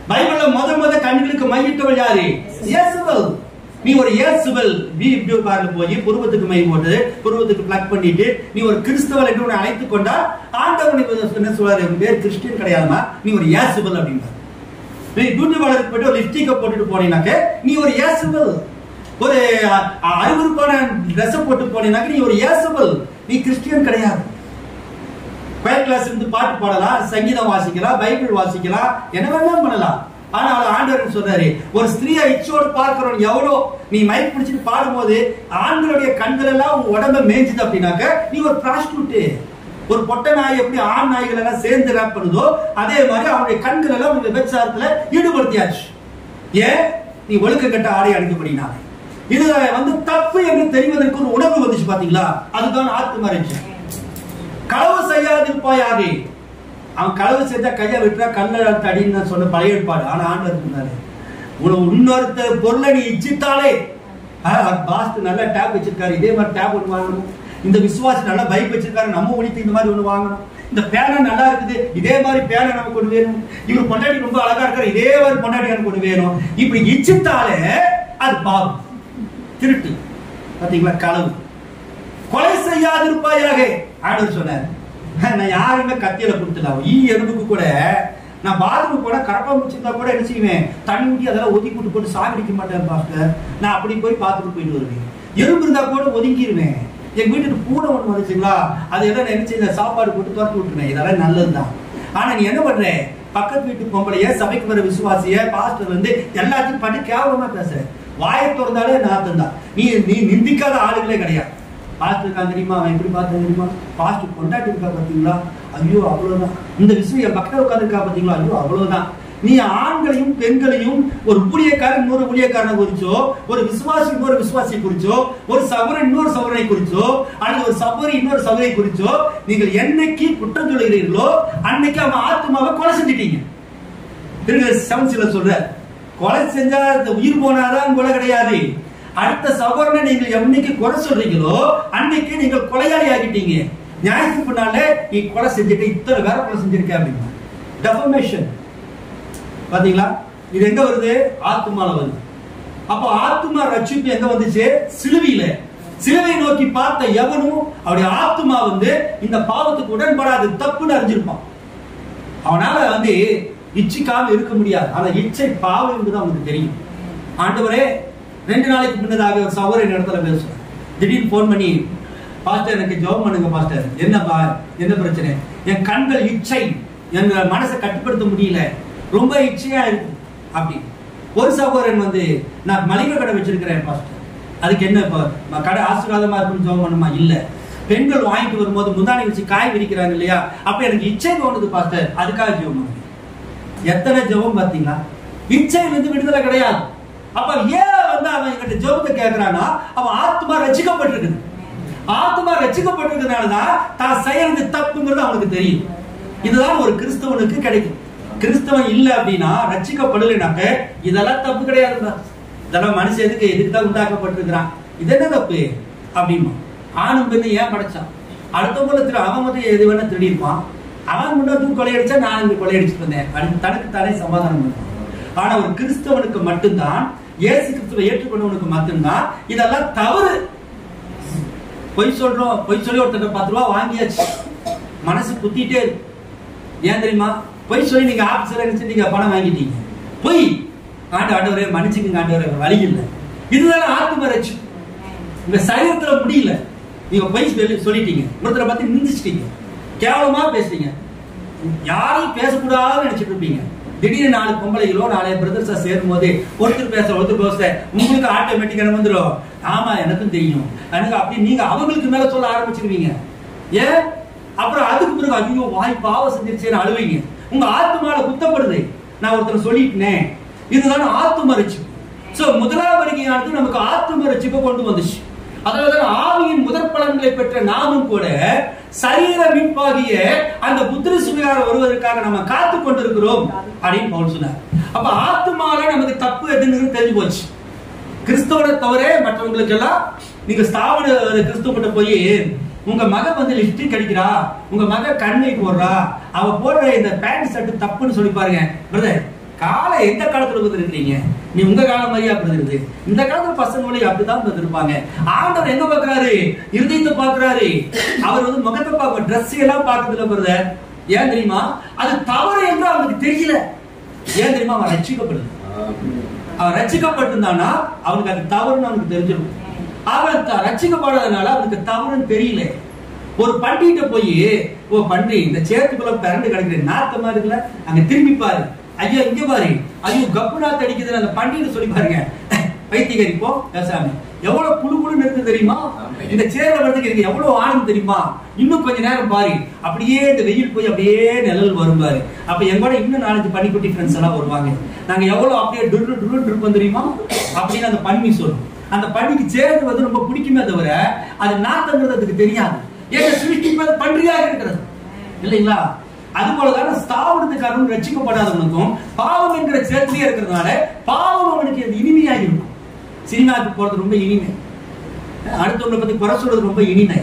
பைபிள்ல முத முத கண்களுக்கு மையிட்டவள் யாரு? இயேசுவல் நீ ஒரு இயேசுவல் பி இப்படி போய் புருவத்துக்கு மை போட்டு புருவத்துக்கு பிளக் பண்ணிட்டு நீ ஒரு கிறிஸ்தவல் என்று உன்னை அழைத்துக் கொண்டா ஆண்டவர் என்ன சொல்றாரு? என் பேர் கிறிஸ்டியன் கிடையாதுமா? நீ ஒரு இயேசுவல் அப்படின்றார். நீ பியூட்டி பார்லருக்கு போயிட்டு ஒரு லிப்ஸ்டிக்கை போட்டுட்டு போனீங்கன்னாக்க நீ ஒரு இயேசுவல். ஒரு அறிவுறுப்பான ட்ரெஸ் போட்டு போனீங்கன்னாக்க நீ ஒரு இயேசுவல். நீ கிறிஸ்டியன் கிடையாது. கொயர் கிளாஸ் இருந்து பாட்டு பாடலாம் சங்கீதம் வாசிக்கலாம் பைபிள் வாசிக்கலாம் என்ன வேணாலும் பண்ணலாம். ஆனால் ஆண்டவர் சொல்றாரு ஒரு ஸ்திரீயை இச்சோடு பார்க்கிறவன் எவ்வளோ? நீ மைக் பிடிச்சிட்டு பாடும்போது ஆண்களுடைய கண்கள் எல்லாம் உன் உடம்ப மேய்ஞ்சுது அப்படின்னாக்க நீ ஒரு பிராஸ்டியூட்டு ஒரு பொட்டை நாய் எப்படி ஆண் நாய்கள் எல்லாம் சேர்ந்து ரேப் பண்ணுதோ அதே மாதிரி அவனுடைய கண்கள் எல்லாம் உங்க விபச்சாரத்துல ஈடுபடுத்தியாச்சு. ஏன்? நீ ஒழுக்க கட்ட ஆடை அடிக்கப்படினாலே இது வந்து தப்பு என்று தெரிவதற்கு ஒரு உணர்வு வந்துச்சு பாத்தீங்களா? அதுதான் ஆத்மரிச்சு களவு செய்யாதிருப்பாயாக. அவன் களவு செஞ்சா கையை விட்டுறா கல்ல தடின்னு நான் சொன்ன பழைய ஏற்பாடு. ஆனா ஆண்டவர் இருந்தாரு உனக்கு இன்னொருத்த பொருளை நீ இச்சித்தாலே. பாஸ்து நல்ல டேப் வச்சிருக்காரு. இதே மாதிரி டேப் ஒன்று வாங்கணும். இந்த விசுவாசி நல்ல பைக் வச்சிருக்காரு. நம்ம ஒழித்து இந்த மாதிரி ஒன்று வாங்கணும். இந்த பேனை நல்லா இருக்குது. இதே மாதிரி பேனை நமக்கு கொண்டு வேணும். இவர் பொண்டாட்டி ரொம்ப அழகா இருக்காரு. இதே மாதிரி பொண்டாட்டி எனக்கு கொண்டு வேணும். இப்படி இச்சித்தாலே அது பாவம். திருட்டு. பாத்தீங்களா? களவு கொலை செய்யாதிருப்பாயாக. ஆண்டவர் சொன்னார். நான் யாருமே கத்தியில கொடுத்துடலாம் ஈ எறும்புக்கு கூட. நான் பாத்ரூம் கூட கரப்பா முடிச்சிருந்தா கூட என்ன செய்வேன்? தண்ணி ஊட்டி அதெல்லாம் ஒதுக்கி போட்டு போட்டு சாகடிக்க மாட்டேன் பாஸ்டர். நான் அப்படி போய் பார்த்துட்டு போயிட்டு வருவேன். எறும்பு இருந்தா கூட ஒதுங்கிடுவேன் எங்க வீட்டுக்கு பூனை ஒண்ணு வந்துச்சுங்களா? அது எல்லாம் நான் என்ன சாப்பாடு போட்டு துரத்து விட்டுருவேன். இதெல்லாம் நல்லதுதான். ஆனா நீ என்ன பண்ற? பக்கத்து வீட்டு பொம்பளைய சபைக்கு வர விசுவாசிய பாஸ்டர் வந்து எல்லாத்தையும் பண்ணி கேவலமா பேசுற. வாயை திறந்தாலே நான் தான் நீ நீ நிந்திக்காத ஆளுகளே கிடையாது. பாஸ்டர் இருக்கான் தெரியுமா? அவன் எப்படி பார்த்தா தெரியுமா? பாஸ்ட் கொண்டாட்டி இருக்கா பார்த்தீங்களா? ஐயோ அவ்வளோதான் இந்த விஷயம் என் பக்கத்தில் உட்காந்துருக்கா பார்த்தீங்களா? ஐயோ அவ்வளோதான் நீ ஆண்களையும் பெண்களையும் ஒரு ஊழியக்காரன் இன்னொரு ஊழியக்காரனை குறிச்சோ ஒரு விசுவாசி இன்னொரு விசுவாசி குறிச்சோ ஒரு சகோதரன் இன்னொரு சகோதரனை குறிச்சோ அல்லது ஒரு சகோதரி இன்னொரு சகோதரை குறிச்சோ நீங்கள் என்னைக்கு குற்றம் சொல்கிறீர்களோ அன்னைக்கு அவன் ஆத்மாவை கொலை செஞ்சிட்டீங்க. திருங்க செவன்சில சொல்ற கொலை செஞ்சா இந்த உயிர் போனாதான் கொலை கிடையாது. அடுத்த சகோதரனை நீங்கள் என்னைக்கு கொலை சொல்றீங்களோ அன்னைக்கு நீங்கள் கொலையாளி ஆகிட்டீங்க. நியாயத்துக்கு பின்னாலே நீ கொலை செஞ்சுட்டு இத்தனை வேற கொலை செஞ்சிருக்க அப்படின்னா. டெஃபமேஷன் பாத்தீங்களா? இது எங்க வருது? ஆத்மால வருது. அப்ப ஆத்மா ரட்சிப்பு எங்க வந்துச்சு? சிலுவையில. சிலுவை நோக்கி பார்த்த எவனும் அவருடைய ஆத்மா வந்து இந்த பாவத்துக்கு உடன்படாது தப்புன்னு அறிஞ்சிருப்பான். அவனால வந்து இச்சிக்காம இருக்க முடியாது. ஆனா இச்சை பாவம் என்பது அவனுக்கு தெரியும். ஆண்டவரே ரெண்டு நாளைக்கு முன்னதாக ஒரு சகோதரன் இடத்துல பேசுறேன் திடீர்னு ஃபோன் பண்ணி பாஸ்டர் எனக்கு ஜெபம் பண்ணுங்க பாஸ்டர் என்னப்பா என்ன பிரச்சனை? என் கண்கள் இச்சை. என் மனசை கட்டுப்படுத்த முடியல. ரொம்ப இச்சையா இருக்கு. அப்படி ஒரு சகோதரன் வந்து நான் மளிகை கடை வச்சிருக்கிறேன் பாஸ்டர் அதுக்கு என்ன இப்போ கடை ஆசீர்வாதமா இருக்குன்னு ஜெபம் பண்ணுமா? இல்ல. பெண்கள் வாங்கிட்டு வரும்போது முந்தானை வச்சு காய் விரிக்கிறாங்க இல்லையா? அப்ப எனக்கு இச்சை தோணுது பாஸ்டர் அதுக்காக ஜெபம் பண்ணுங்க. எத்தனை ஜெபம் பார்த்தீங்களா? இச்சை வந்து விடுதலை கிடையாது. அப்ப ஏன் வந்து அவன் என்கிட்ட ஜெபத்தை கேட்கிறான்னா அவன் ஆத்மா ரசிக்கப்பட்டிருக்கு ஆத்மா ரசிக்கப்பட்டிருக்கிறதுனாலதான் தான் செய்யறது தப்புங்கிறது அவனுக்கு தெரியும். இதுதான் ஒரு கிறிஸ்தவனுக்கு கிடைக்கும். கிறிஸ்தவன் இல்ல அப்படின்னா ரட்சிக்கப்படலைனாக்க இதெல்லாம் தப்பு கிடையாதுடா இதெல்லாம் மனுஷன் எதுக்கு எதுக்கு தான் உண்டாக்கப்பட்டிருக்கிறான்? இது என்ன தப்பு? அப்படிமா. ஆணும் பெண்ணு ஏன் படைச்சான்? அடுத்த மூலத்துல அவன் வந்து எது வேணா திருடியிருப்பான். அவன் முன்னாடி கொலையடிச்சா நான் இங்க கொலையடிச்சுட்டு வந்தேன். தனக்கு தானே சமாதானம் பண்ணுவான். ஆனா ஒரு கிறிஸ்தவனுக்கு மட்டும்தான் இயேசு கிறிஸ்துவை ஏற்றுக்கொண்டவனுக்கு மட்டும்தான் இதெல்லாம் தவறு. பொய் சொல்றோம் பொய் சொல்லி ஒருத்தர் பத்து ரூபா வாங்கியாச்சு. மனசு குத்திட்டே இருக்கு. ஏன் தெரியுமா? பொய் சொல்லி நீங்க ஆபீஸ்ல நினைச்சு நீங்க பணம் வாங்கிட்டீங்க. பொய். ஆண்டு ஆண்டவரே மன்னிச்சுங்க ஆண்டவரே வழி இல்லை. இதுதானே ஆத்ம ரட்சி உங்க சரீரத்துல முடியல. நீங்க பொய் சொல்லி சொல்லிட்டீங்க. ஒருத்தரை பத்தி நிந்திச்சிட்டீங்க. கேவலமா பேசுறீங்க. யாரும் பேசக்கூடாதுன்னு நினைச்சிட்டு இருப்பீங்க. திடீர்னு நாலு பொம்பளைகளோ நாலு பிரதர்ஸா சேரும் போது ஒருத்தர் பேச ஒருத்தர் பேச உங்களுக்கு ஆட்டோமேட்டிக்கா வந்துடும் ஆமா எனக்கும் தெரியும். எனக்கு அப்படி நீங்க அவங்களுக்கு மேல சொல்ல ஆரம்பிச்சிருவீங்க. ஏன் அப்புறம் அதுக்கு பிறகு ஐயோ வாய் பாவ செஞ்சிருச்சேன்னு அழுவீங்க? உங்க ஆத்மால குத்தப்படுது. நான் ஒருத்தர் சொல்லிட்டேன். இதுதான் ஆத்தும ரட்சிப்பு சோ முதலாம் வருகையானது நமக்கு ஆத்தும ரட்சிப்பை கொண்டு வந்துச்சு. அதாவது ஆவியின் முதற் பலன்களை பெற்ற நாமும் கூட சரீர மீட்பாகிய அந்த புத்திர சுவிகார வருவதற்காக நம்ம காத்து கொண்டிருக்கிறோம் அப்படின்னு பவுல் சொன்னார். அப்ப ஆத்துமால நமக்கு தப்பு எதுன்னு தெரிஞ்சு போச்சு. கிறிஸ்தவனை தவிர மற்றவங்களுக்கு எல்லாம் நீங்க ஸ்தாபன கிறிஸ்துவ போய் உங்க மக வந்து லிப்ஸ்டிக் அடிக்கிறா உங்க மக கண்ணை போடுறா அவ போடுற இந்த பேண்ட் ஷர்ட் தப்புன்னு சொல்லி பாருங்க பிரதர் காலை எந்த காலத்துல வந்து இருக்கிறீங்க நீ உங்க காலம் மாதிரியா அப்படி இந்த காலத்துல பசங்களையும் அப்படிதான் வந்து ஆண்டவர் எங்க பாக்குறாரு இருதயத்தை பாக்குறாரு அவர் வந்து முகத்தை பார்க்க ட்ரெஸ் எல்லாம் பாக்குறதுல பிரதர் ஏன் தெரியுமா? அது தவறு என்று அவனுக்கு தெரியல. ஏன் தெரியுமா? அவன் ரட்சிக்கப்படுது அவன் ரட்சிக்கப்பட்டிருந்தானா அவனுக்கு அது தவறுன்னு அவனுக்கு தெரிஞ்சிடும். அவன் த- ரட்சிக்கப்படாதனால அவனுக்கு தவறுன்னு தெரியல. ஒரு பண்டிகிட்ட போய் ஓ பண்டி இந்த சேத்துக்குள்ள பிறண்டு கிடக்குற நாத்தமா இருக்குல்ல அங்க திரும்பி பாரு. ஐயோ இங்க பாரு. ஐயோ கப்பு நாத்து அடிக்குதுன்னு அந்த பண்டிகை சொல்லி பாருங்க. பைத்தியகாரி போ பேசாம. எவ்வளவு குழு குழுன்னு இருக்கு தெரியுமா? இந்த சேர்ல வரதுக்கு எனக்கு எவ்வளவு ஆனந்தம் தெரியுமா? இன்னும் கொஞ்ச நேரம் பாரு. அப்படியே இந்த வெயில் போய் அப்படியே நிழல் வரும் பாரு. அப்ப என் கூட இன்னும் நாலஞ்சு பனிக்குட்டி ஃப்ரெண்ட்ஸ் எல்லாம் வருவாங்க. நாங்க எவ்வளவு அப்படியே டுரு டுரு இருப்போம் தெரியுமா? அப்படின்னு அந்த பண்ணி சொல்லும். அந்த பண்ணிக்கு சேர்ந்து வந்து ரொம்ப பிடிக்குமே தவிர அது நாத்தங்கிறது அதுக்கு தெரியாது. ஏங்க சிருஷ்டிப்பது பன்றியாக இருக்கிறது. இல்லைங்களா? அது போலதான ஸ்தாபனத்துக்காரனும் ரசிக்கப்படாதவனுக்கும் பாவம் என்கிற சேர்த்துலயே இருக்கிறதுனால பாவம் அவனுக்கு அது இனிமையாக இருக்கும் சினிமாவுக்கு போறது ரொம்ப இனிமை. அடுத்தவங்களை பத்தி குறை சொல்றது ரொம்ப இனிமை.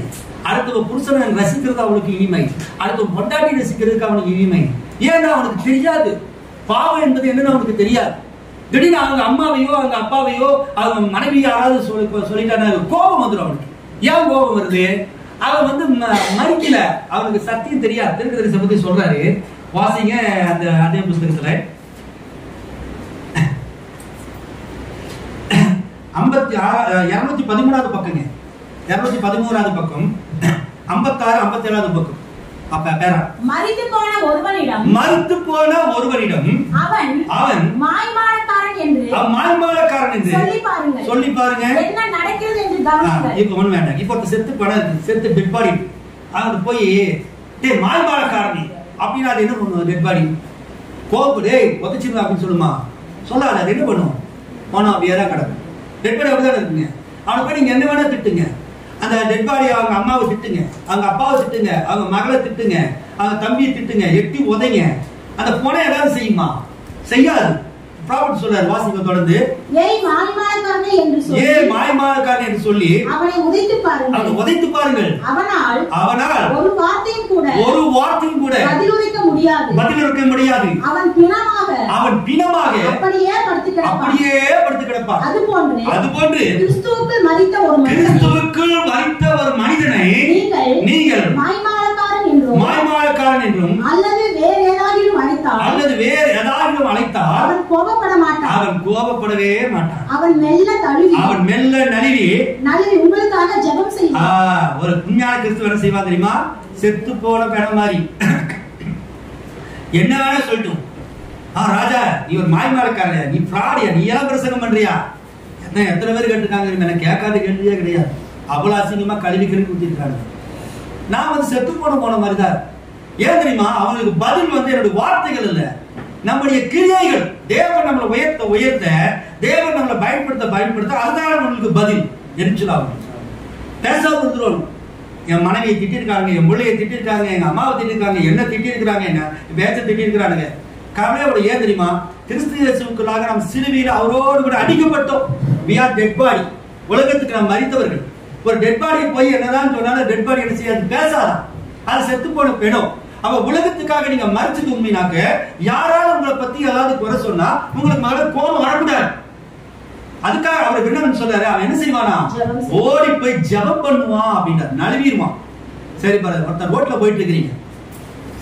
அடுத்தவங்க புருஷனை ரசிக்கிறது அவனுக்கு இனிமை. அடுத்தவங்க பொண்டாட்டி ரசிக்கிறதுக்கு அவனுக்கு இனிமை. ஏன்னா அவனுக்கு தெரியாது. பாவம் என்பது என்னன்னு அவனுக்கு தெரியாது. திடீர்னு அவங்க அம்மாவையோ அவங்க அப்பாவையோ அவங்க மனைவி யாராவது சொல்லி சொல்லிட்டாங்க கோபம் வந்துடும் அவனுக்கு. ஏன் கோபம் வருது? அவன் வந்து ம- மறிக்கல. அவனுக்கு சத்தியம் தெரியாது. திருக்கதரிசை பத்தி சொல்றாரு. வாசிங்க அந்த அதே புஸ்தகத்துல. ஐம்பத்தி ஆறு இரநூத்தி பதிமூணாவது பக்கங்க. இரநூத்தி பதிமூணாவது பக்கம். ஐம்பத்தாறு ஐம்பத்தி ஏழாவது பக்கம். அப்ப பேரா மறித்து போன ஒருவனிடம். மறுத்து போன ஒருவனிடம். அவன் அவன் மாய்மாலக்காரன் என்று அவன் மாய்மாலக்காரன் என்று சொல்லி பாருங்கள். சொல்லி பாருங்க என்ன நடக்கிறது என்று ஆ, கவனிங்கள் இப்ப ஒண்ணு வேண்டாம். இப்ப செத்து இருக்கு செத்து டெட் பாடி அங்க போய் டே மாய்மாலக்காரனி அப்படின்னு அது என்ன பண்ணுவோம் டெட் பாடி கோப்பு டேய் உதச்சிருங்க அப்படின்னு சொல்லுமா? சொல்லாது அது என்ன பண்ணும்? போனோம் அப்படியே தான் கிடக்கும். டெட் பாடி அப்படிதான் இருக்குங்க. அவனை போய் நீங்க என்ன வேணா திட்டுங்க. அந்த டெட் பாடி அவங்க அம்மாவை திட்டுங்க. அவங்க அப்பாவை திட்டுங்க. அவங்க மகளை திட்டுங்க. அவங்க தம்பியை திட்டுங்க. எட்டி உதைங்க. அந்த பொணை ஏதாவது செய்யுமா? செய்யாது. ப்ராபர்ட் சொல்றாரு. வாசிங்க தொடர்ந்து. ஏய் மாய்மாலக்காரனே என்று சொல்லி மாய்மாலக்காரன் என்று சொல்லி அவனை உதைத்து அவனை பாருங்கள் உதைத்து பாருங்கள். அவனால் அவனால் ஒரு வார்த்தையும் கூட ஒரு வார்த்தையும் கூட பதிலுரைக்க முடியாது. பதில் இருக்க முடியாது. அவன் பிணமாக அவன் பிணமாக அப்படியே படுத்து கிடப்பான். அப்படியே படுத்து கிடப்பான். அது போன்று அதுபோன்று கிறிஸ்துவுக்குள் மரித்த ஒரு மனிதனை கிறிஸ்துவுக்குள் மறித்த ஒரு மனிதனை நீங்கள் நீங்கள் மாய்மாலக்காரன் என்றும் மாய்மாலக்காரன் என்றும் அல்லது வேறு ஏதாகிலும் அழைத்தால் அல்லது வேறு ஏதாவது அழைத்தால் அவன் கோபப்பட மாட்டான். அவன் கோபப்படவே மாட்டான். அவன் மெல்ல தழுவி அவன் மெல்ல நழுவி நழுவி உங்களுக்காக ஜெபம் செய்வான். ஒரு உண்மையான கிறிஸ்துவ என்ன செய்வா தெரியுமா? செத்து போன பிணம் மாதிரி. என்ன வேணா சொல்லட்டும். ஆ ராஜா நீ ஒரு மாய்மாலக்காரயா நீ ஃப்ராடியா நீ எல்லாம் பிரசங்கம் பண்றியா? எத்தனை எத்தனை பேர் கேட்டிருக்காங்க எனக்கு கேட்காத கேள்வியே கிடையாது. அவ்வளவு அசிங்கமா கழுவி கழுவி ஊத்திருக்காங்க நான் வந்து செத்து போன போன மாதிரி தான் ஏன் தெரியுமா? அவங்களுக்கு பதில் வந்து என்னுடைய வார்த்தைகள் இல்ல. நம்முடைய கிரியைகள். தேவன் நம்மளை உயர்த்த உயர்த்த தேவன் நம்மளை பயன்படுத்த பயன்படுத்த அதுதான் நம்மளுக்கு பதில். எரிச்சலாகும். பேசாம இருந்துருவோம் என் மனைவியை திட்டிருக்காங்க என் பிள்ளையை திட்டிருக்காங்க எங்க அம்மாவை திட்டிருக்காங்க என்ன திட்டிருக்கிறாங்க என்ன பேச்ச திட்டிருக்கிறானுங்க. கவலையோட ஏன் தெரியுமா? கிறிஸ்து இயேசுக்குள்ளாக நாம் சிறுவியில் அவரோடு கூட அடிக்கப்பட்டோம். வி ஆர் டெட் பாடி உலகத்துக்கு நாம் மறித்தவர்கள். ஒரு டெட் பாடி போய் என்னதான் சொன்னாலும் டெட் பாடி என்ன செய்யாது பேசாதான் அது செத்து போன பெணும் அப்ப உலகத்துக்காக நீங்க மறிச்சது உண்மைனாக்க யாராலும் உங்களை பத்தி ஏதாவது குறை சொன்னா உங்களுக்கு மேல கோபம் வரக்கூடாது. அதுக்காக அவர் என்ன சொல்றாரு அவன் என்ன செய்வானா. ஓடி போய் ஜெபம் பண்ணுவான் அப்படின்றார். நழுவிடுவான். சரி பாரு ஒருத்தர் ரோட்ல போயிட்டு இருக்கிறீங்க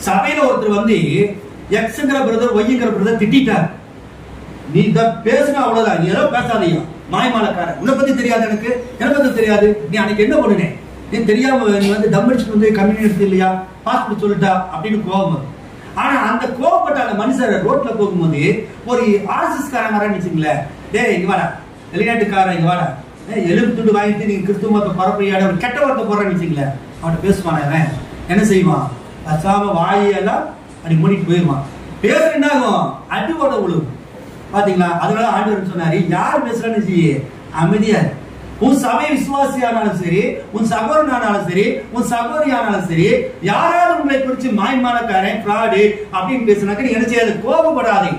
சபையில ஒருத்தர் வந்து எக்ஸ்ங்கிற பிரதர் ஒய்ங்கிற பிரதர் திட்டார் நீ இத பேசுனா அவ்வளவுதான். நீ ஏதோ பேசாதீங்க. மாயமாலக்காரன். உன்னை பத்தி தெரியாது எனக்கு எனக்கு பத்தி தெரியாது. நீ அன்னைக்கு என்ன பண்ணுனே? நீ தெரியாம நீ வந்து தம் அடிச்சுட்டு வந்து கம்யூனி எடுத்து இல்லையா? பாஸ்போர்ட் சொல்லிட்டா அப்படின்னு கோபம் வரும். ஆனா அந்த கோபப்பட்ட அந்த மனுஷர் ரோட்ல போகும்போது ஒரு ஆர்எஸ்எஸ் காரன் வரான்னு வச்சுங்களேன் டேய் இங்க வாடா. வெளிநாட்டுக்காரன் இங்க வாடா. எலும்பு துண்டு வாங்கிட்டு நீங்க கிறிஸ்துவ மதத்தை பரப்பையாட ஒரு கெட்ட வார்த்தை போடுறான்னு வச்சுங்களேன் அவன்கிட்ட பேசுவான் அவன். என்ன செய்வான்? அசாம வாயெல்லாம் அப்படி மூடிட்டு போயிடுவான். பேச என்ன ஆகும்? அடி ஓட பாத்தீங்களா? அதனால ஆண்டவர் சொன்னாரு யார் பேசுறான்னு செய்ய அமைதியா உன் சபை விசுவாசியானாலும் சரி உன் சகோதரனானாலும் சரி உன் சகோதரியானாலும் சரி யாராவது உங்களை குறிச்சு மாய்மானக்காரன் ஃப்ராடு அப்படின்னு பேசினாக்க நீ என்ன செய்யாது? கோபப்படாதே.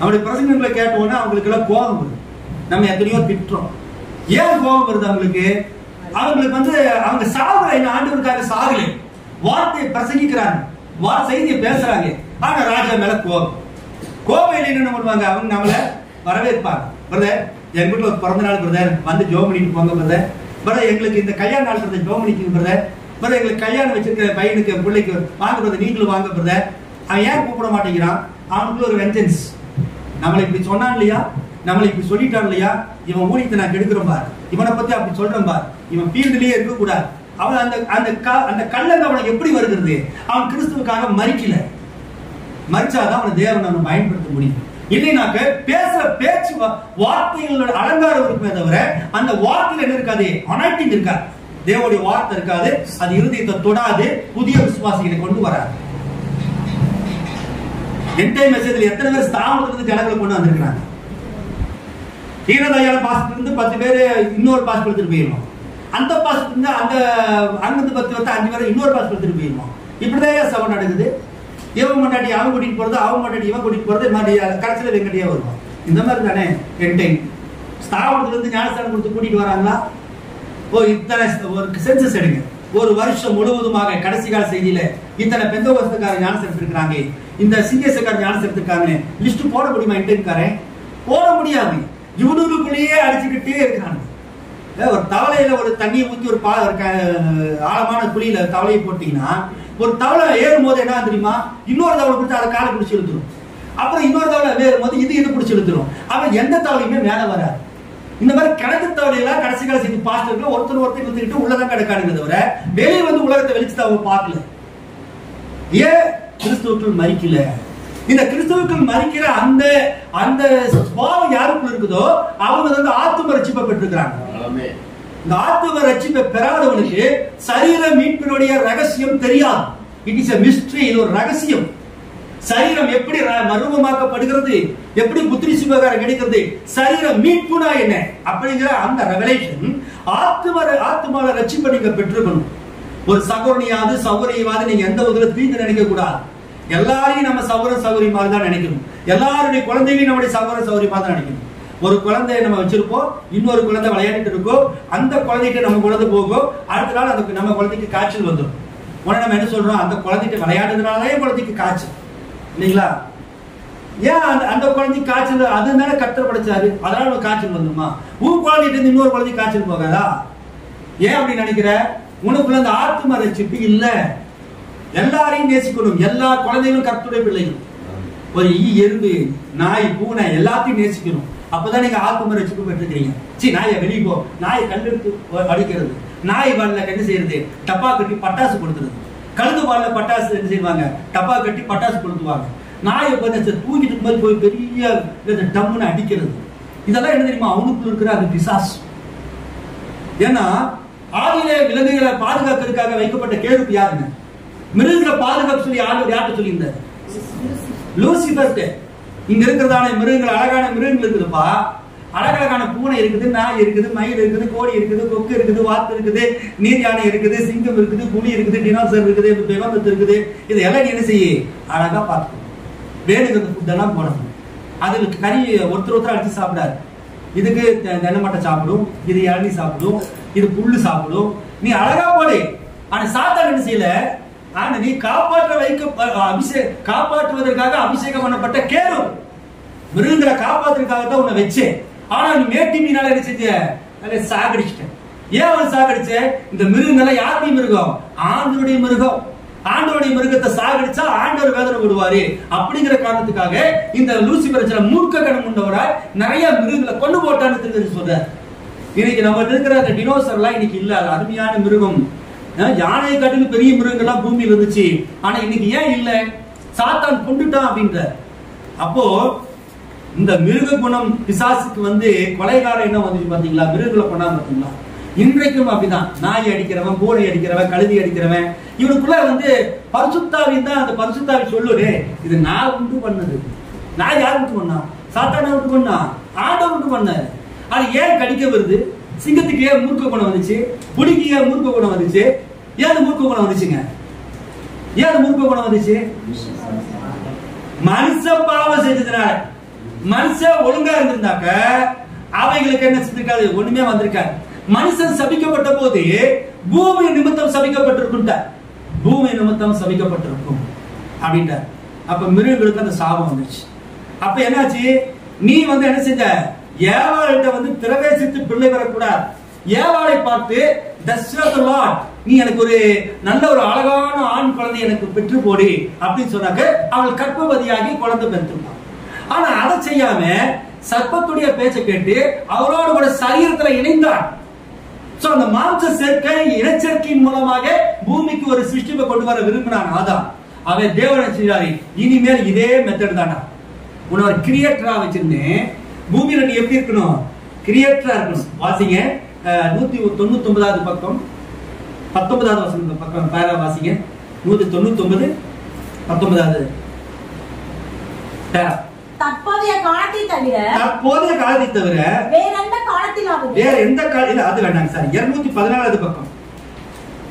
அவருடைய பிரசங்கங்களை கேட்டோன்னா அவங்களுக்கு எல்லாம் கோபம் வருது. நம்ம எத்தனையோ திட்டுறோம். ஏன் கோபம் வருது அவங்களுக்கு? அவங்களுக்கு வந்து அவங்க சாகல இந்த ஆண்டவருக்காக சாகல. வார்த்தையை பிரசங்கிக்கிறாங்க. வா செய்தியை பேசுறாங்க. ஆனா ராஜா மேல கோபம். கோவையில் என்ன பண்ணுவாங்க? அவங்க நம்மளை வரவேற்பாங்க. பிரதர் எங்க வீட்டில் ஒரு பிறந்த நாள் பிரதர் வந்து ஜோ பண்ணிட்டு போங்க பிரதர் பிரதர் எங்களுக்கு இந்த கல்யாண நாள் பிரதர் ஜோ பண்ணிக்கு பிரதர் பிரதர் எங்களுக்கு கல்யாணம் வச்சிருக்கிற பையனுக்கு பிள்ளைக்கு வாங்க பிரதர் நீங்களும் வாங்க பிரதர் அவன் ஏன் கூப்பிட மாட்டேங்கிறான்? அவனுக்குள்ள ஒரு வெஞ்சன்ஸ் நம்மளை இப்படி சொன்னான் இல்லையா? நம்மளை இப்படி சொல்லிட்டான் இல்லையா? இவன் ஊழியத்தை நான் கெடுக்கிறோம் பார். இவனை பத்தி அப்படி சொல்றேன் பார். இவன் ஃபீல்டுலயே இருக்க கூடாது அவன் அந்த அந்த க- அந்த கள்ளங்க அவனுக்கு எப்படி வருகிறது? அவன் கிறிஸ்துவுக்காக மறிக்கல. மறிச்சாதான் அவனை தேவன் நம்ம பயன்படுத்த முடியும். இல்லைனாக்க பேசுற பேச்சு வார்த்தைகளோட அலங்காரம் இருக்குமே தவிர அந்த வார்த்தையில என்ன இருக்காது? அனாட்டிங் இருக்காது. தேவனுடைய வார்த்தை இருக்காது. அது இருதயத்தை தொடாது. புதிய விசுவாசிகளை கொண்டு வராது. எந்த மெசேஜ்ல எத்தனை பேர் ஸ்தாபனத்துல ஜனங்களை கொண்டு வந்திருக்கிறாங்க? ஹீரதயால பாஸ்டர் இருந்து பத்து பேர் இன்னொரு பாஸ்டர் எடுத்துட்டு போயிருவோம். அந்த பாஸ்டர் இருந்து அந்த அங்கிருந்து பத்து பத்து அஞ்சு பேர் இன்னொரு பாஸ்டர் எடுத்துட்டு போயிருவோம். இப்படிதான் சபை நடக்குது? இவன் மண்டாட்டி அவன் கூட்டிட்டு போறது அவன் மண்டாட்டி இவன் கூட்டிட்டு போறது மாதிரி கடைசியில் வெங்கடியா வருவான். இந்த மாதிரி தானே என்டைம் ஸ்தாபனத்துல இருந்து ஞானஸ்தானம் கொடுத்து கூட்டிட்டு வராங்களா? ஓ இத்தனை ஒரு சென்சஸ் எடுங்க. ஒரு வருஷம் முழுவதுமாக கடைசி கால செய்தியில இத்தனை பெந்த வருஷத்துக்கார ஞானம் எடுத்திருக்காங்க இந்த சிங்கேசக்கார ஞானம் எடுத்திருக்காங்க லிஸ்ட் போட முடியுமா இன்டர்காரன் போட முடியாது. இவனுக்குள்ளேயே அடிச்சுக்கிட்டே இருக்கிறாங்க ஒரு தவளையில ஒரு தண்ணியை ஊற்றி ஒரு பா க- ஆழமான குழியில தவளையை போட்டீங்கன்னா ஒரு தவளை ஏறும் போது என்ன தெரியுமா? இன்னொரு தவளை பிடிச்சி அதை காலை பிடிச்சி இழுத்துரும். அப்புறம் இன்னொரு தவளை ஏறும் போது இது இது பிடிச்சி இழுத்துரும். அப்ப எந்த தவளையுமே மேல வராது. இந்த மாதிரி கணக்கு தவளையெல்லாம் கடைசி செய்தி பாஸ்டர்கள் ஒருத்தர் ஒருத்தர் இழுத்துக்கிட்டு உள்ளதான் கிடக்காடுங்க தவிர வெளியே வந்து உலகத்தை வெளிச்சத்தை அவங்க பார்க்கல. ஏன் கிறிஸ்துவுக்குள் மறிக்கல? இந்த கிறிஸ்துவுக்குள் மறிக்கிற அந்த அந்த சுவாவம் யாருக்குள்ள இருக்குதோ அவங்க வந்து ஆத்தும ரட்சிப்பை பெற்றிருக்கிறாங்க. இந்த ஆத்தும ரட்சிப்பை பெறாதவனுக்கு சரீர மீட்பினுடைய ரகசியம் தெரியாது. இட் இஸ் எ மிஸ்ட்ரி இது ஒரு ரகசியம். சரீரம் எப்படி ர- மர்மமாக்கப்படுகிறது? எப்படி புத்திரி சுபகாரம் கிடைக்கிறது சரீர மீட்புனா என்ன? அப்படிங்கிற அந்த ரெவலேஷன் ஆத்ம ஆத்துமால ரட்சிப்பை நீங்க பெற்றுக்கணும் ஒரு சகோரணியாவது சௌகரியவாது நீங்க எந்த விதத்துல தீங்கு நினைக்க கூடாது. எல்லாரையும் நம்ம சகோதர சௌகரியமாக தான் நினைக்கணும். எல்லாருடைய குழந்தைகளையும் நம்முடைய சகோதர சௌகரியமாக தான் நினைக்கணும். ஒரு குழந்தைய நம்ம வச்சிருப்போம் இன்னொரு குழந்தை விளையாடிட்டு இருக்கோம் அந்த குழந்தைகிட்ட நம்ம குழந்தை போகும். அடுத்த நாள் அந்த நம்ம குழந்தைக்கு காய்ச்சல் வந்துடும். உடனே நம்ம என்ன சொல்றோம்? அந்த குழந்தைகிட்ட விளையாடுறதுனாலே குழந்தைக்கு காய்ச்சல். இல்லைங்களா? ஏன் அந்த அந்த குழந்தைக்கு காய்ச்சல் அது தானே கத்தர் படைச்சாரு. அதனால ஒரு காய்ச்சல் வந்துருமா? உன் குழந்தைகிட்ட இருந்து இன்னொரு குழந்தைக்கு காய்ச்சல் போகாதா? ஏன் அப்படி நினைக்கிற? உனக்குள்ள அந்த ஆத்ம ரட்சிப்பு இல்ல. எல்லாரையும் நேசிக்கணும். எல்லா குழந்தைகளும் கர்த்தருடைய பிள்ளைகள். ஒரு ஈ எறும்பு நாய் பூனை எல்லாத்தையும் நேசிக்கணும். அப்பதான் நீங்க ஆத்ம ரட்சிப்பு பெற்றுக்கிறீங்க சி நாயை வெளியே போ. நாயை கல்லெடுத்து அடிக்கிறது நாய் வால்ல என்ன செய்யறது? டப்பா கட்டி பட்டாசு கொடுத்துருது கழுது வால்ல பட்டாசு என்ன செய்வாங்க? டப்பா கட்டி பட்டாசு கொளுத்துவாங்க. நாயை வந்து தூங்கிட்டு இருக்கும்போது போய் பெரிய டம்முன்னு அடிக்கிறது. இதெல்லாம் என்ன தெரியுமா? அவனுக்குள்ள இருக்கிற அந்த பிசாசு. ஏன்னா ஆதியிலே விலங்குகளை பாதுகாக்கிறதுக்காக வைக்கப்பட்ட கேருப்பு யாருங்க? மிருகங்களை பாதுகாப்பு சொல்லி ஆண்டவர் யார்கிட்ட சொல்லியிருந்தார்? லூசிபர்ட்டு இங்க இருக்கிறதான மிருகங்கள் அழகான மிருகங்கள் இருக்குதுப்பா. அழகழகான பூனை இருக்குது நாய் இருக்குது மயில் இருக்குது கோழி இருக்குது கொக்கு இருக்குது வாத்து இருக்குது நீர் யானை இருக்குது சிங்கம் இருக்குது புலி இருக்குது டினோசர் இருக்குது பெகமத்து இருக்குது. இதெல்லாம் நீ என்ன செய்ய? அழகா பார்த்துக்கணும் வேணுங்கிற ஃபுட்டெல்லாம் போடணும். அதுக்கு கறி ஒருத்தர் ஒருத்தர் அடிச்சு சாப்பிடாது இதுக்கு தென்னமட்டை சாப்பிடும் இது இளநீ சாப்பிடும் இது புல்லு சாப்பிடும். நீ அழகா போடு. ஆனா சாத்தான் என்ன செய்யல? ஆனா நீ காப்பாற்ற வைக்க அபிஷேக காப்பாற்றுவதற்காக அபிஷேகம் பண்ணப்பட்ட கேரு. மிருகங்களை காப்பாத்துறதுக்காக தான் உன்னை வச்சேன். ஆனா நீ மேட்டி மீனால என்ன செஞ்ச? அதை சாகடிச்சிட்டேன் ஏன் அவன் சாகடிச்ச? இந்த மிருகங்களை யாருடைய மிருகம்? ஆண்டவருடைய மிருகம். ஆண்டவருடைய மிருகத்தை சாகடிச்சா ஆண்டவர் வேதனை விடுவாரு அப்படிங்கிற காரணத்துக்காக இந்த லூசி பிரச்சனை மூர்க்க கணம் உண்டவராய் நிறைய மிருகங்களை கொண்டு போட்டான்னு தெரிஞ்சு சொல்றார். இன்னைக்கு நம்ம இருக்கிற அந்த டினோசர்லாம் இன்னைக்கு இல்ல. அருமையான மிருகம். யானையை காட்டிலும் பெரிய மிருகங்கள்லாம் பூமியில் இருந்துச்சு. ஆனா இன்னைக்கு ஏன் இல்லை? சாத்தான் கொண்டுட்டான் அப்படின்ற அப்போ இந்த மிருக குணம் பிசாசுக்கு வந்து கொலைகாரம் என்ன வந்துச்சு பாத்தீங்களா? மிருகங்களை கொண்டாந்து பாத்தீங்களா? இன்றைக்கும் அப்படிதான். நாய் அடிக்கிறவன் பூனை அடிக்கிறவன் கழுதி அடிக்கிறவன் இவனுக்குள்ள வந்து பரிசுத்தாவின் தான் அந்த பரிசுத்தாவி சொல்லுறே இது நான் உண்டு பண்ணது. நான் யார் உண்டு பண்ணா? சாத்தானா உண்டு பண்ணா? ஆண்டவன் உண்டு பண்ண அது ஏன் கடிக்க வருது? சிங்கத்துக்கு ஏன் மூர்க்க குணம் வந்துச்சு புலிக்கு ஏன் மூர்க்க குணம் வந்துச்சு. ஏன் மூர்க்க குணம் வந்துச்சுங்க? ஏன் மூர்க்க குணம் வந்துச்சு? மனுஷன் பாவம் செஞ்சதுனால மனுஷன் ஒழுங்கா இருந்திருந்தாக்க அவைகளுக்கு என்ன செஞ்சிருக்காது ஒண்ணுமே வந்திருக்காது. மனுஷன் சபிக்கப்பட்ட போது பூமி நிமித்தம் சபிக்கப்பட்டிருக்கும் பூமி நிமித்தம் சபிக்கப்பட்டிருக்கும் அப்படின்ட்டார். அப்ப மிருகங்களுக்கு அந்த சாபம் வந்துச்சு அப்ப என்னாச்சு? நீ வந்து என்ன செஞ்ச? ஏவாள்கிட்ட வந்து பிரவேசித்து பிள்ளை வரக்கூடாது. ஏவாளை பார்த்து தஸ்ரத் லார்ட் நீ எனக்கு ஒரு நல்ல ஒரு அழகான ஆண் குழந்தை எனக்கு பெற்று போடி அப்படின்னு சொன்னாக்க அவள் கற்பவதியாகி குழந்தை பெற்றுப்பான் ஆனா அதை செய்யாம சர்ப்பத்துடைய பேச்சை கேட்டு அவரோடு கூட சரீரத்துல இணைந்தான் சோ அந்த மாம்ச சேர்க்கை இனச்சேர்க்கையின் மூலமாக பூமிக்கு ஒரு சிருஷ்டிப்பை கொண்டு வர விரும்பினான் ஆதாம் அவன் தேவனை செய்தாரு இனிமேல் இதே மெத்தட் தானா? உன்னை ஒரு கிரியேட்டரா வச்சிருந்தேன். பூமியில நீ எப்படி இருக்கணும்? கிரியேட்டரா இருக்கணும். வாசிங்க. நூத்தி தொண்ணூத்தி ஒன்பதாவது பக்கம். பத்தொன்பதாவது வசனம் பக்கம். பேரா வாசிங்க. நூத்தி தொண்ணூத்தி ஒன்பது பத்தொன்பதாவது. பேரா. தற்போதைய காலத்தை தவிர தற்போதைய காலத்தை தவிர வேறெந்த காலத்திலாவது? வேற எந்த கால இல்ல அது வேண்டாங்க சார். இருநூத்தி பதினாலாவது பக்கம்.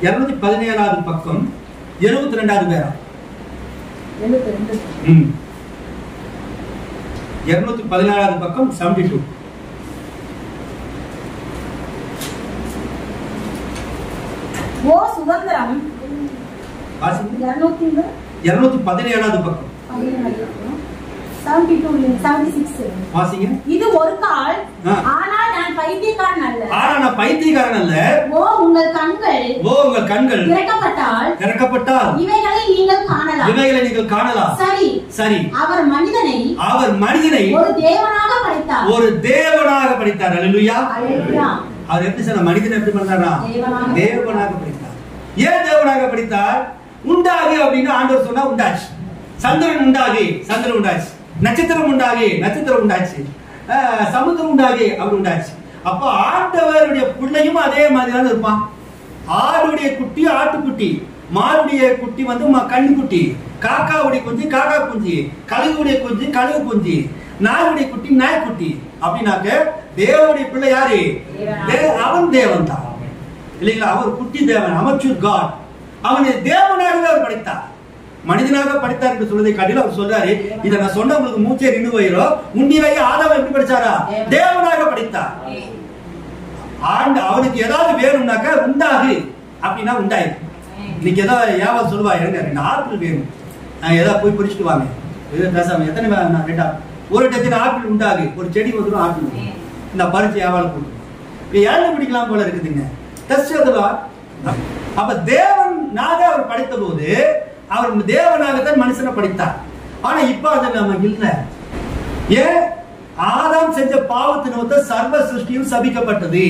இருநூத்தி பதினேழாவது பக்கம். எழுபத்தி ரெண்டாவது பேரா. எழுபத்தி ரெண்டு. இருநூத்தி பதினாலாவது பக்கம் செவன்டி டூ ஓ சுதந்திரம். இருநூத்தி பதினேழாவது பக்கம் செவன்டி டூ செவன்டி சிக்ஸ் வாசிங்க. இது ஒரு கால். ஆ. ஆனால் நான் பைத்தியக்காரன் அல்ல. ஆனா நான் பைத்தியக்காரன் அல்ல. ஓ உங்கள் கண்கள் ஓ உங்கள் கண்கள் திறக்கப்பட்டால் திறக்கப்பட்டால் இவைகளை நீங்கள் காணலாம். இவைகளை நீங்கள் காணலாம். சரி. சரி. அவர் மனிதனை அவர் மனிதனை ஒரு தேவனாக படைத்தார். ஒரு தேவனாக படைத்தார். அல்லேலூயா அல்லேலூயா. அவர் எப்படி சொன்ன மனிதன் எப்படி பண்ணாரா தேவனாக. தேவனாக படித்தார். ஏன் தேவனாக படித்தார்? உண்டாகு அப்படின்னு ஆண்டவர் சொன்னா உண்டாச்சு. சந்திரன் உண்டாகி சந்திரன் உண்டாச்சு. நட்சத்திரம் உண்டாகி நட்சத்திரம் உண்டாச்சு சமுத்திரம் உண்டாகி அவர் உண்டாச்சு அப்ப ஆண்டவருடைய பிள்ளையும் அதே மாதிரி தான் இருப்பான். ஆடுடைய குட்டி ஆட்டுக்குட்டி. மாடுடைய குட்டி வந்து கண்ணுக்குட்டி. காக்காவுடைய குஞ்சு காக்கா குஞ்சு. கழுகுடைய குஞ்சு கழுகு குஞ்சு. நாயுடைய குட்டி நாய்க்குட்டி. அப்படின்னாக்க தேவனுடைய பிள்ளை யாரு? அவன் தேவன் தான் இல்லைங்களா? அவர் குட்டி தேவன் அமைச்சூர் காட் அவனை தேவனாகவே அவர் படைத்தார். மனிதனாக படித்தார் என்று சொல்வதை காட்டில் அவர் சொல்றாரு இதை நான் சொன்ன உங்களுக்கு மூச்சே நின்று போயிடும் உன்னிலேயே ஆதாம் எப்படி படிச்சாரா? தேவனாக படித்தார். ஆண்டு அவனுக்கு ஏதாவது வேணும்னாக்க உண்டாகு. அப்படின்னா உண்டாயி. இன்னைக்கு ஏதோ ஏவா சொல்லுவா எனக்கு ரெண்டு ஆப்பிள் வேணும். நான் ஏதாவது போய் பிடிச்சிட்டு வாங்க. பேசாம எத்தனை நான் ரெண்டா ஒரு டஜன் ஆப்பிள் உண்டாகு. ஒரு செடி வந்துடும் ஆப்பிள் இந்த பறிச்சு ஏவாள் போட்டு இப்போ ஏழு பிடிக்கலாம் போல இருக்குதுங்க. தஸ்யதுலா அப்ப தேவன் நாக அவர் படைத்த போது அவர் தேவனாகத்தான் மனுஷனை படித்தார். ஆனா இப்ப அது நம்ம இல்லை. ஏன்? ஆதாம் செஞ்ச பாவத்து நிமித்தம் சர்வ சிருஷ்டியும் சபிக்கப்பட்டது.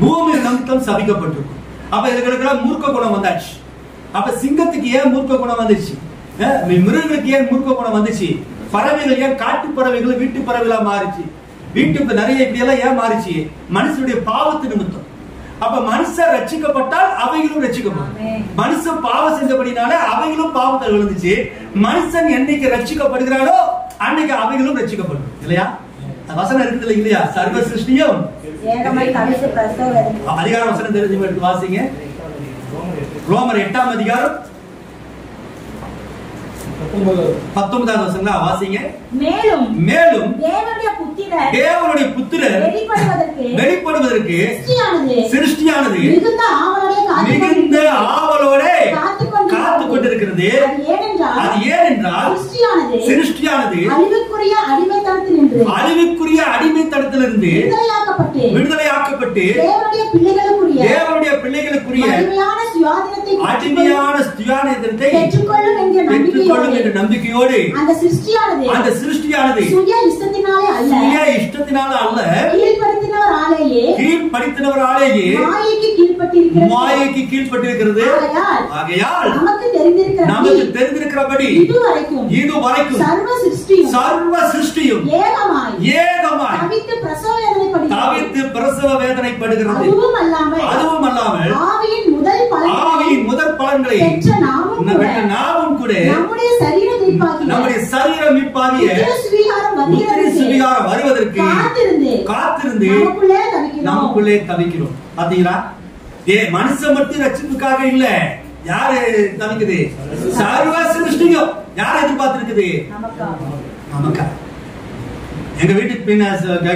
பூமி நிமித்தம் சபிக்கப்பட்டிருக்கும். அப்ப இதுகளுக்கெல்லாம் மூர்க்க குணம் வந்தாச்சு. அப்ப சிங்கத்துக்கு ஏன் மூர்க்க குணம் வந்துச்சு? மிருகங்களுக்கு ஏன் மூர்க்க குணம் வந்துச்சு? பறவைகள் ஏன் காட்டு பறவைகள் வீட்டு பறவைகளா மாறிச்சு? வீட்டுக்கு நிறைய இப்படி எல்லாம் ஏன் மாறிச்சு? மனுஷனுடைய பாவத்து நிமித்தம். அப்ப மனுஷன் ரட்சிக்கப்பட்டால் அவைகளும் ரட்சிக்கப்படும். மனுஷன் பாவம் செஞ்சபடினால அவைகளும் பாவத்தில் விழுந்துச்சு. மனுஷன் என்னைக்கு ரட்சிக்கப்படுகிறானோ அன்னைக்கு அவைகளும் ரட்சிக்கப்படும். இல்லையா? வசனம் இருக்குது இல்லையா? சர்வ சிருஷ்டியும் ஏகமாய் கடைசி பிரசவ அதிகார வசனம் தெரிஞ்சு வாசிங்க. ரோமர் எட்டாம் அதிகாரம் பத்தொன்பதாவது வசனம் வாசிங்க. மேலும் மேலும் தேவனுடைய புத்திரர் தேவனுடைய புத்திரர் வெளிப்படுவதற்கு வெளிப்படுவதற்கு சிருஷ்டியானது. மிகுந்த ஆவலோடே மிகுந்த. ஆவலோட காத்துக் காத்துக் கொண்டிருக்கிறது அது ஏனென்றால் சிருஷ்டியானது. அழிவுக்குரிய அடிமைத்தனத்தில் நின்று அழிவுக்குரிய அடிமைத்தனத்திலிருந்து விடுதலையாக்கப்பட்டு தேவனுடைய பிள்ளைகளுக்குரிய தேவனுடைய பிள்ளைகளுக்குரிய மகிமையான சுயாதீனத்தை அடிமையான ஸ்தியானத்தை பெற்றுக்கொள்ளும் என்ற நம்பிக்கையோடு அந்த சிருஷ்டியானது அந்த சிருஷ்டியானது சுய இஷ்டத்தினாலே அல்ல. சுய இஷ்டத்தினால அல்ல. கீழ்ப்படுத்தினவராலேயே மாயைக்கு ஆகையால் ஆகையால் நமக்கு தெரிந்திருக்கிற நமக்கு தெரிந்திருக்கிறபடி இதுவரைக்கும் இது வரைக்கும் சர்வ சிருஷ்டியும் சர்வ சிருஷ்டியும் ஏகமாய் ஏகமாய் தவித்து பிரசவ வேதனைப்படுகிறது. தவித்து பிரசவ வேதனைப்படுகிறது. அதுவும் அல்லாமல் அதுவும் அல்லாமல் ஆவியின் முதல் பலன்களை ஆவியின் முதல் பலன்களை பெற்ற நாமும் கூட நாமும் கூட நம்முடைய சரீர மீட்பாகிய நம்முடைய சரீரம் மீட்பாகிய வருகிறது. சுவிகாரம் வருவதற்கு காத்திருந்து காத்திருந்து நமக்குள்ளே தவிக்கிறோம். நமக்குள்ளே தவிக்கிறோம். பாத்தீங்களா? ஏ மனுஷன் மட்டும் ரட்சிப்புக்காக இல்ல. யாரு தவிக்குது? சர்வ சிருஷ்டியும் யார் எதிர்பார்த்திருக்குது நமக்கா. எங்க வீட்டுக்கு பின்ன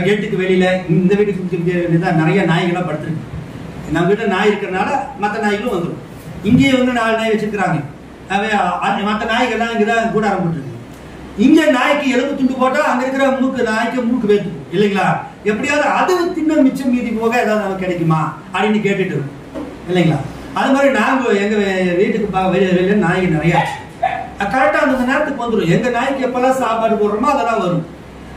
கேட்டுக்கு வெளியில இந்த வீட்டுக்கு தான் நிறைய நாய்கள்லாம் படுத்துருக்கு. நம்ம வீட்டுல நாய் இருக்கிறனால மத்த நாய்களும் வந்துடும் இங்கேயே வந்து நாலு நாய் வச்சிருக்கிறாங்க. மத்த நாய்கள்லாம் இங்கதான் கூடாரம் போட்டுருக்கு. இங்க நாய்க்கு எலும்பு துண்டு போட்டா அங்க இருக்கிற மூக்கு நாய்க்கு மூக்கு வேத்துக்கும் இல்லைங்களா? எப்படியாவது அது தின்ன மிச்சம் மீதி போக ஏதாவது நமக்கு கிடைக்குமா? அப்படின்னு கேட்டுட்டு இருக்கும். இல்லைங்களா? அது மாதிரி நாங்கள் எங்கள் வீட்டுக்கு பா- வெளியில் வெளியே நாய்க்கு நிறையா கரெக்டாக அந்த நேரத்துக்கு வந்துடும் எங்கள் நாய்க்கு எப்போல்லாம் சாப்பாடு போடுறோமோ அதெல்லாம் வரும்.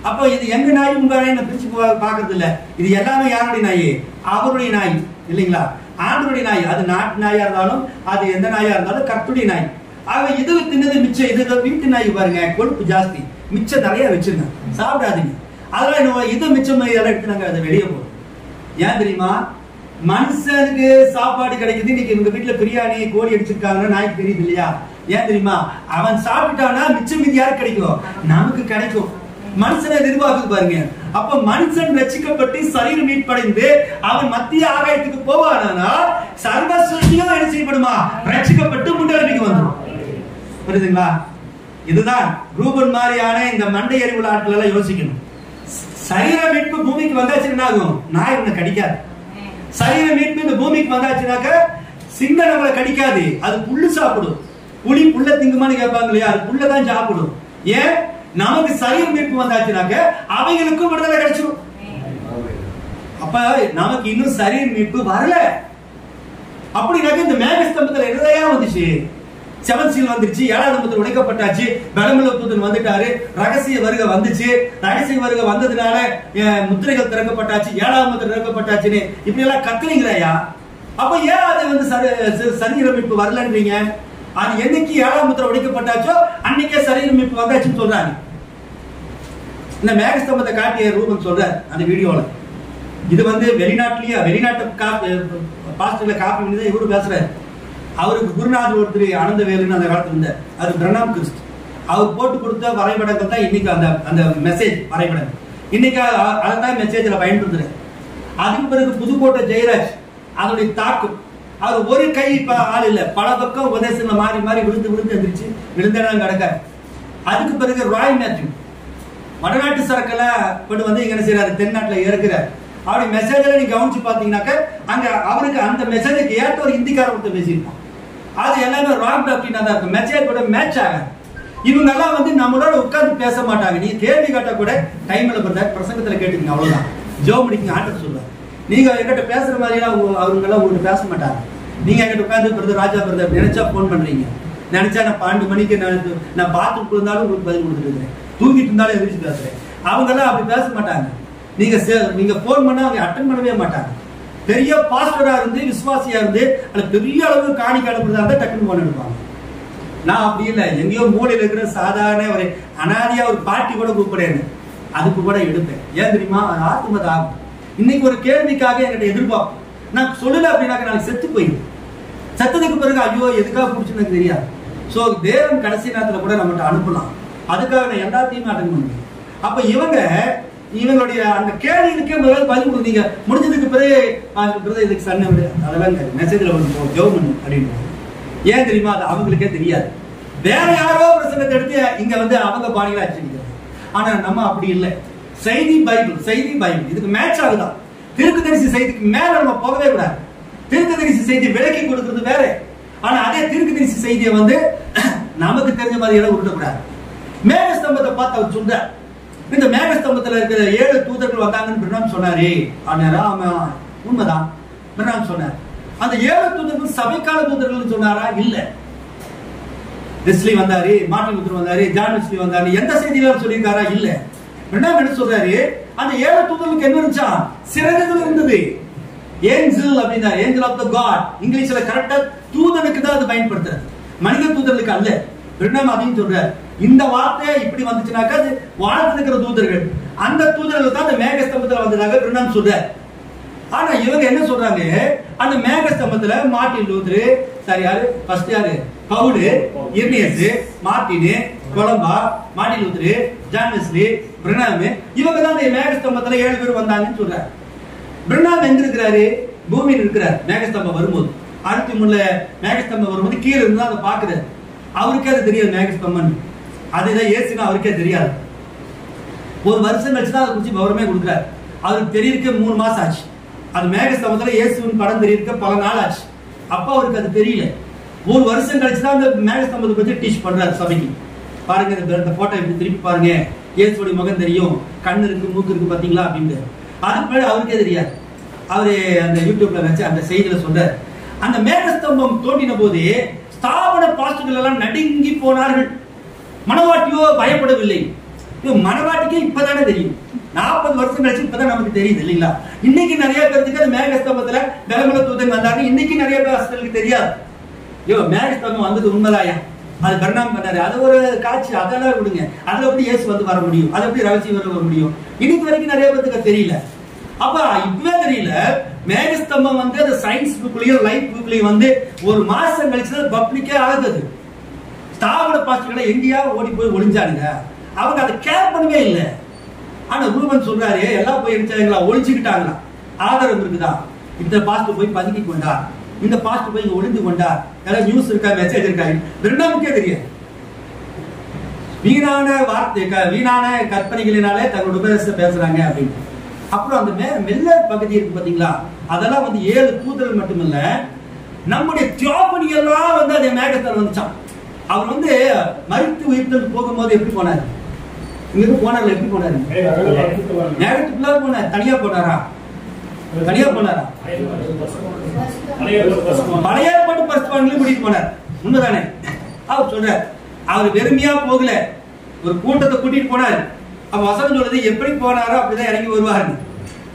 அப்போ இது எங்கள் நாய் உங்க நாய் நான் பிரித்து பார்க்கறது இல்லை இது எல்லாமே யாருடைய நாய்? அவருடைய நாய். இல்லைங்களா? ஆண்டருடைய நாய். அது நாட்டு நாயாக இருந்தாலும் அது எந்த நாயாக இருந்தாலும் கற்புடைய நாய். ஆக இது தின்னது மிச்சம். இது வீட்டு நாய் பாருங்க. கொழுப்பு ஜாஸ்தி. மிச்சம் நிறைய வச்சிருங்க. சாப்பிடாதீங்க. அதெல்லாம் இது மிச்சம் இதெல்லாம் எடுத்து நாங்கள் அதை வெளியே போகிறோம் ஏன் தெரியுமா? மனுஷனுக்கு சாப்பாடு கிடைக்குது. இன்னைக்கு இவங்க வீட்டுல பிரியாணி கோழி அடிச்சிருக்காங்கன்னா நாய்க்கு தெரியுது இல்லையா? ஏன் தெரியுமா? அவன் சாப்பிட்டானா மிச்சம் மீதி யாருக்கு கிடைக்கும்? நமக்கு கிடைக்கும். மனுஷனை எதிர்பார்க்குது பாருங்க. அப்ப மனுஷன் ரசிக்கப்பட்டு சரீரம் மீட்படைந்து அவன் மத்திய ஆகாயத்துக்கு போவானா சர்வ சிருஷ்டியும் என்ன செய்யப்படுமா? ரட்சிக்கப்பட்டு முன்னெடுப்புக்கு வந்துடும் புரியுதுங்களா? இதுதான் ரூபன் மாதிரியான இந்த மண்டை அறிவுள்ள ஆட்கள் எல்லாம் யோசிக்கணும். சரீர மீட்பு பூமிக்கு வந்தாச்சு என்ன ஆகும்? நாய் உன்னை கடிக்காது. சரீர மீட்பு இந்த பூமிக்கு வந்தாச்சுனாக்க சிங்கம் நம்மளை கடிக்காது. அது புல்லு சாப்பிடும். புலி புல்ல திங்குமான்னு கேட்பாங்க இல்லையா? அது புல்ல தான் சாப்பிடும். ஏன்? நமக்கு சரீர மீட்பு வந்தாச்சுனாக்க அவைகளுக்கும் விடுதலை கிடைச்சிடும் அப்ப நமக்கு இன்னும் சரீர மீட்பு வரல. அப்படின்னாக்க இந்த மேகஸ்தம்பத்துல என்னதையா வந்துச்சு. செவன் சீல் வந்துருச்சு ஏழாவது முத்திரை உடைக்கப்பட்டாச்சு பெலமுல புத்தன் வந்துட்டாரு ரகசிய வருகை வந்துச்சு. ரகசிய வருகை வந்ததுனால முத்திரைகள் திறக்கப்பட்டாச்சு ஏழாவது முத்திரை திறக்கப்பட்டாச்சுன்னு. இப்படி எல்லாம் கத்துறீங்களா அப்ப ஏன் அது வந்து சரீரமைப்பு வரலன்றீங்க அது என்னைக்கு ஏழாம் முத்திரை உடைக்கப்பட்டாச்சோ அன்னைக்கே சரீரமைப்பு வந்தாச்சுன்னு சொல்றாங்க இந்த மேகஸ்தம்பத்தை காட்டிய ரூபன் சொல்றார் அந்த வீடியோல. இது வந்து வெளிநாட்டுலயே வெளிநாட்டு காப்பி பாஸ்டர்ல காப்பி பண்ணி தான் இவரு பேசுறாரு. அவருக்கு குருநாதர் ஒருத்தர் ஆனந்தவேலுன்னு அந்த காலத்தில் இருந்தார் அது பிரணாம் கிறிஸ்ட் அவர் போட்டு கொடுத்த வரைபடங்கள் தான் இன்னைக்கு அந்த அந்த மெசேஜ் வரைபடங்கள். இன்னைக்கு அதை தான் மெசேஜில் பயன்படுத்துறாரு. அதுக்கு பிறகு புதுக்கோட்டை ஜெயராஜ் அதனுடைய தாக்கம். அவர் ஒரு கை இப்போ ஆள் இல்லை. பல பக்கம் உபதேசங்கள் மாறி மாறி விழுந்து விழுந்து எந்திரிச்சு விழுந்தேதான் கிடக்காரு அதுக்கு பிறகு ராய் மேத்யூ. வடநாட்டு சரக்கெல்லாம் கொண்டு வந்து இங்கே என்ன செய்யறாரு தென்னாட்டுல இறக்குறாரு. அப்படி மெசேஜில் நீங்கள் கவனிச்சு பார்த்தீங்கன்னாக்க அங்கே அவருக்கு அந்த மெசேஜுக்கு ஏற்ற ஒரு ஹிந்திக்கார ஒருத்தர் பேசியிருப்பான். அது எல்லாமே ராங் டாக்டினா தான் இருக்கும். மெசேஜ் கூட மேட்ச் ஆகாது. இவங்க எல்லாம் வந்து நம்மளோட உட்கார்ந்து பேச மாட்டாங்க. நீங்க கேள்வி கேட்டா கூட டைம்ல பிறந்த பிரசங்கத்துல கேட்டுக்கங்க அவ்வளவுதான். ஜோ முடிக்குங்க ஆட்டர் சொல்லுவார். நீங்க என்கிட்ட பேசுற மாதிரிலாம் அவங்க அவங்க எல்லாம் பேச மாட்டாங்க. நீங்க என்கிட்ட உட்கார்ந்து பிறந்த ராஜா பிறந்த நினைச்சா போன் பண்றீங்க. நினைச்சா நான் பன்னெண்டு மணிக்கு நான் நான் பாத்ரூம் இருந்தாலும் உங்களுக்கு பதில் கொடுத்துட்டு இருக்கிறேன். தூங்கிட்டு இருந்தாலும் எதிர்த்து பேசுறேன். அவங்க எல்லாம் அப்படி பேச மாட்டாங்க. நீங்க சே- நீங்க போன் பண்ணா அவங்க அட்டன் பண்ணவே மாட்டாங்க. பெரிய பாஸ்டரா இருந்து விசுவாசியா இருந்து அல்ல பெரிய அளவு காணிக்க அனுப்புறதா இருந்தா டக்குன்னு போன் எடுப்பாங்க நான் அப்படி இல்லை. எங்கேயோ மூலையில் இருக்கிற சாதாரண ஒரு அனாதியா ஒரு பாட்டி கூட கூப்பிடுறேன் அதுக்கு கூட எடுப்பேன். ஏன் தெரியுமா? அது ஆத்ம தாகம் இன்னைக்கு ஒரு கேள்விக்காக என்கிட்ட எதிர்பார்ப்பு நான் சொல்லல அப்படின்னாக்க நாளைக்கு செத்து போயிடும். செத்ததுக்கு பிறகு ஐயோ எதுக்காக பிடிச்சுன்னு தெரியாது. ஸோ தேவன் கடைசி நேரத்தில் கூட நம்மகிட்ட அனுப்பலாம். அதுக்காக நான் எல்லாத்தையுமே அட்டன் பண்ணுவேன். அப்போ இவங்க இவங்களுடைய அந்த கேள்விகளுக்கே முதல்ல பதில் கொடுத்தீங்க முடிஞ்சதுக்கு பிறகு பிறகு இதுக்கு சன்ன விடு. அதெல்லாம் மெசேஜ்ல வந்து ஜோம் பண்ணு அப்படின்னு ஏன் தெரியுமா? அது அவங்களுக்கே தெரியாது. வேற யாரோ பிரசங்கத்தை எடுத்து இங்க வந்து அவங்க பாணியில அச்சடிக்கிறாங்க ஆனா நம்ம அப்படி இல்லை. செய்தி பைபிள் செய்தி பைபிள். இதுக்கு மேட்ச் ஆகுதான் திருக்குதரிசி செய்திக்கு மேல நம்ம போகவே கூடாது. திருக்குதரிசி செய்தி விலக்கி கொடுக்கறது வேற. ஆனா அதே திருக்குதரிசி செய்தியை வந்து நமக்கு தெரிஞ்ச மாதிரி எல்லாம் மேல ஸ்தம்பத்தை பார்த்து அவர் சொல்றார். இந்த மேகஸ்தம்பத்துல இருக்கிற ஏழு தூதர்கள் வந்தாங்கன்னு பிரணாம் சொன்னாரே. ஆனாரா ஆமா உண்மைதான். பிரணாம் சொன்னார். அந்த ஏழு தூதர்கள் சபைக்கால தூதர்கள் சொன்னாரா? இல்ல. வெஸ்லி வந்தாரு மார்ட்டின் லூத்தர் வந்தாரு ஜான் ரிஸ்லி வந்தாரு எந்த செய்தியில சொல்லியிருக்காரா? இல்ல. பிரணாம் என்ன சொல்றாரு? அந்த ஏழு தூதர்களுக்கு என்ன இருந்துச்சா? சிறகுகள் இருந்தது. ஏஞ்சல் அப்படின்னா ஏஞ்சல் ஆஃப் த காட் இங்கிலீஷ்ல கரெக்டா தூதனுக்கு தான் அது பயன்படுத்துறது. மனித தூதர்களுக்கு அல்ல. பிரணாம் அதையும் சொல்றாரு. இந்த வார்த்தை இப்படி வந்துச்சுனாக்கா அது வானத்தில் இருக்கிற தூதர்கள். அந்த தூதர்கள் தான் அந்த மேகஸ்தம்பத்துல வந்ததாக பிரணாம் சொல்ற. ஆனா இவங்க என்ன சொல்றாங்க? அந்த மேகஸ்தம்பத்துல மார்ட்டின் லூத்ரு சரி யாரு? ஃபர்ஸ்ட் யாரு? Paul Irenaeus Martin Columba Martin Luther John Wesley Pranam இவங்க தான் அந்த மேகஸ்தம்பத்துல ஏழு பேர் வந்தாங்கன்னு சொல்றாரு. பிரணாம் எங்க இருக்கிறாரு? பூமியில் இருக்கிறார். மேகஸ்தம்பம் வரும்போது. அடுத்து முன்ன மேகஸ்தம்பம் வரும்போது கீழே இருந்து அதை பாக்குறாரு அவருக்கே அது தெரியாது மேகஸ்தம்பம் அதுதான் ஏசுனா அவருக்கே தெரியாது. ஒரு வருஷம் கழிச்சு தான் அதை குறித்து விவரமே கொடுக்குறாரு. அவருக்கு தெரியிருக்க மூணு மாசம் ஆச்சு. அது மேகஸ்தம்பத்துல இயேசுவின் படம் தெரியிருக்க பல நாள் ஆச்சு. அப்போ அவருக்கு அது தெரியல. ஒரு வருஷம் கழிச்சு தான் அந்த மேகஸ்தம்பத்தை பத்தி டீச் பண்றாரு சபைக்கு. பாருங்க இந்த- போட்டோ இப்படி திருப்பி பாருங்க. இயேசுடைய முகம் தெரியும். கண்ணு இருக்கு மூக்கு இருக்கு பாத்தீங்களா அப்படின்னு அதுக்கு முன்னாடி அவருக்கே தெரியாது. அவரு அந்த யூடியூப்ல வச்சு அந்த செய்தியில சொல்றாரு. அந்த மேகஸ்தம்பம் தோண்டின போது ஸ்தாபன பாஸ்டர்கள் எல்லாம் நடுங்கி போனார்கள். மனவாட்டியோ பயப்படவில்லை. மனவாட்டிக்கே இப்பதானே தெரியும். நாற்பது வருஷம் கழிச்சு இப்பதான் நமக்கு தெரியுது இல்லைங்களா? இன்னைக்கு நிறைய பேருக்கு அது மேகஸ்தபத்துல பெலமல தூதன் வந்தாங்க. இன்னைக்கு நிறைய பேருக்கு தெரியாது. ஐயோ மேகஸ்தபம் வந்தது உண்மைதாயா? அது பரிணாமம் பண்ணாரு. அது ஒரு காட்சி. அதெல்லாம் விடுங்க. அதுல எப்படி இயேசு வந்து வர முடியும்? அதை எப்படி ரகசியம் வர முடியும்? இன்னைக்கு வரைக்கும் நிறைய பேருக்கு தெரியல. அப்ப இப்பவே தெரியல. மேகஸ்தம்பம் வந்து அந்த சயின்ஸ் புக்லயும் லைஃப் புக்லயும் வந்து ஒரு மாசம் கழிச்சு பப்ளிக்கே ஆகுது. தாவர பாஸ்டர்களை எங்கேயாவது ஓடி போய் ஒளிஞ்சானுங்க. அவங்க அதை கேர் பண்ணவே இல்லை. ஆனா ரூபன் சொல்றாரு எல்லாம் போய் எடுத்தாங்களா ஒளிச்சுக்கிட்டாங்களா ஆதாரம் இருக்குதா இந்த பாஸ்ட் போய் பதுக்கி கொண்டார். இந்த பாஸ்ட் போய் ஒளிந்து கொண்டார். ஏதாவது நியூஸ் இருக்கா மெசேஜ் இருக்கா? ரெண்டாமுக்கே தெரியாது வீணான வார்த்தை வீணான கற்பனைகளினாலே தங்களோட உபதேசத்தை பேசுறாங்க அப்படின்னு. அப்புறம் அந்த மே மெல்ல பகுதி இருக்கு பாத்தீங்களா? அதெல்லாம் வந்து ஏழு தூதர்கள் மட்டுமில்ல நம்முடைய தியோபனி எல்லாம் வந்து அந்த மேகத்தில் வந்துச்சான் அவர் வந்து மறித்து உயிர்த்தல் போகும்போது எப்படி போனார்? இங்கிருந்து போனார்ல எப்படி போனாரு? நேரத்துக்குள்ள போனார். தனியா போனாரா? தனியா போனாரா? பழைய ஏற்பாட்டு பரிசுத்தவான்களையும் கூட்டிட்டு போனார். உண்மைதானே? அவர் சொல்றார் அவர் வெறுமையா போகல. ஒரு கூட்டத்தை கூட்டிட்டு போனார். அப்ப வசனம் சொல்றது எப்படி போனாரோ அப்படிதான் இறங்கி வருவாரு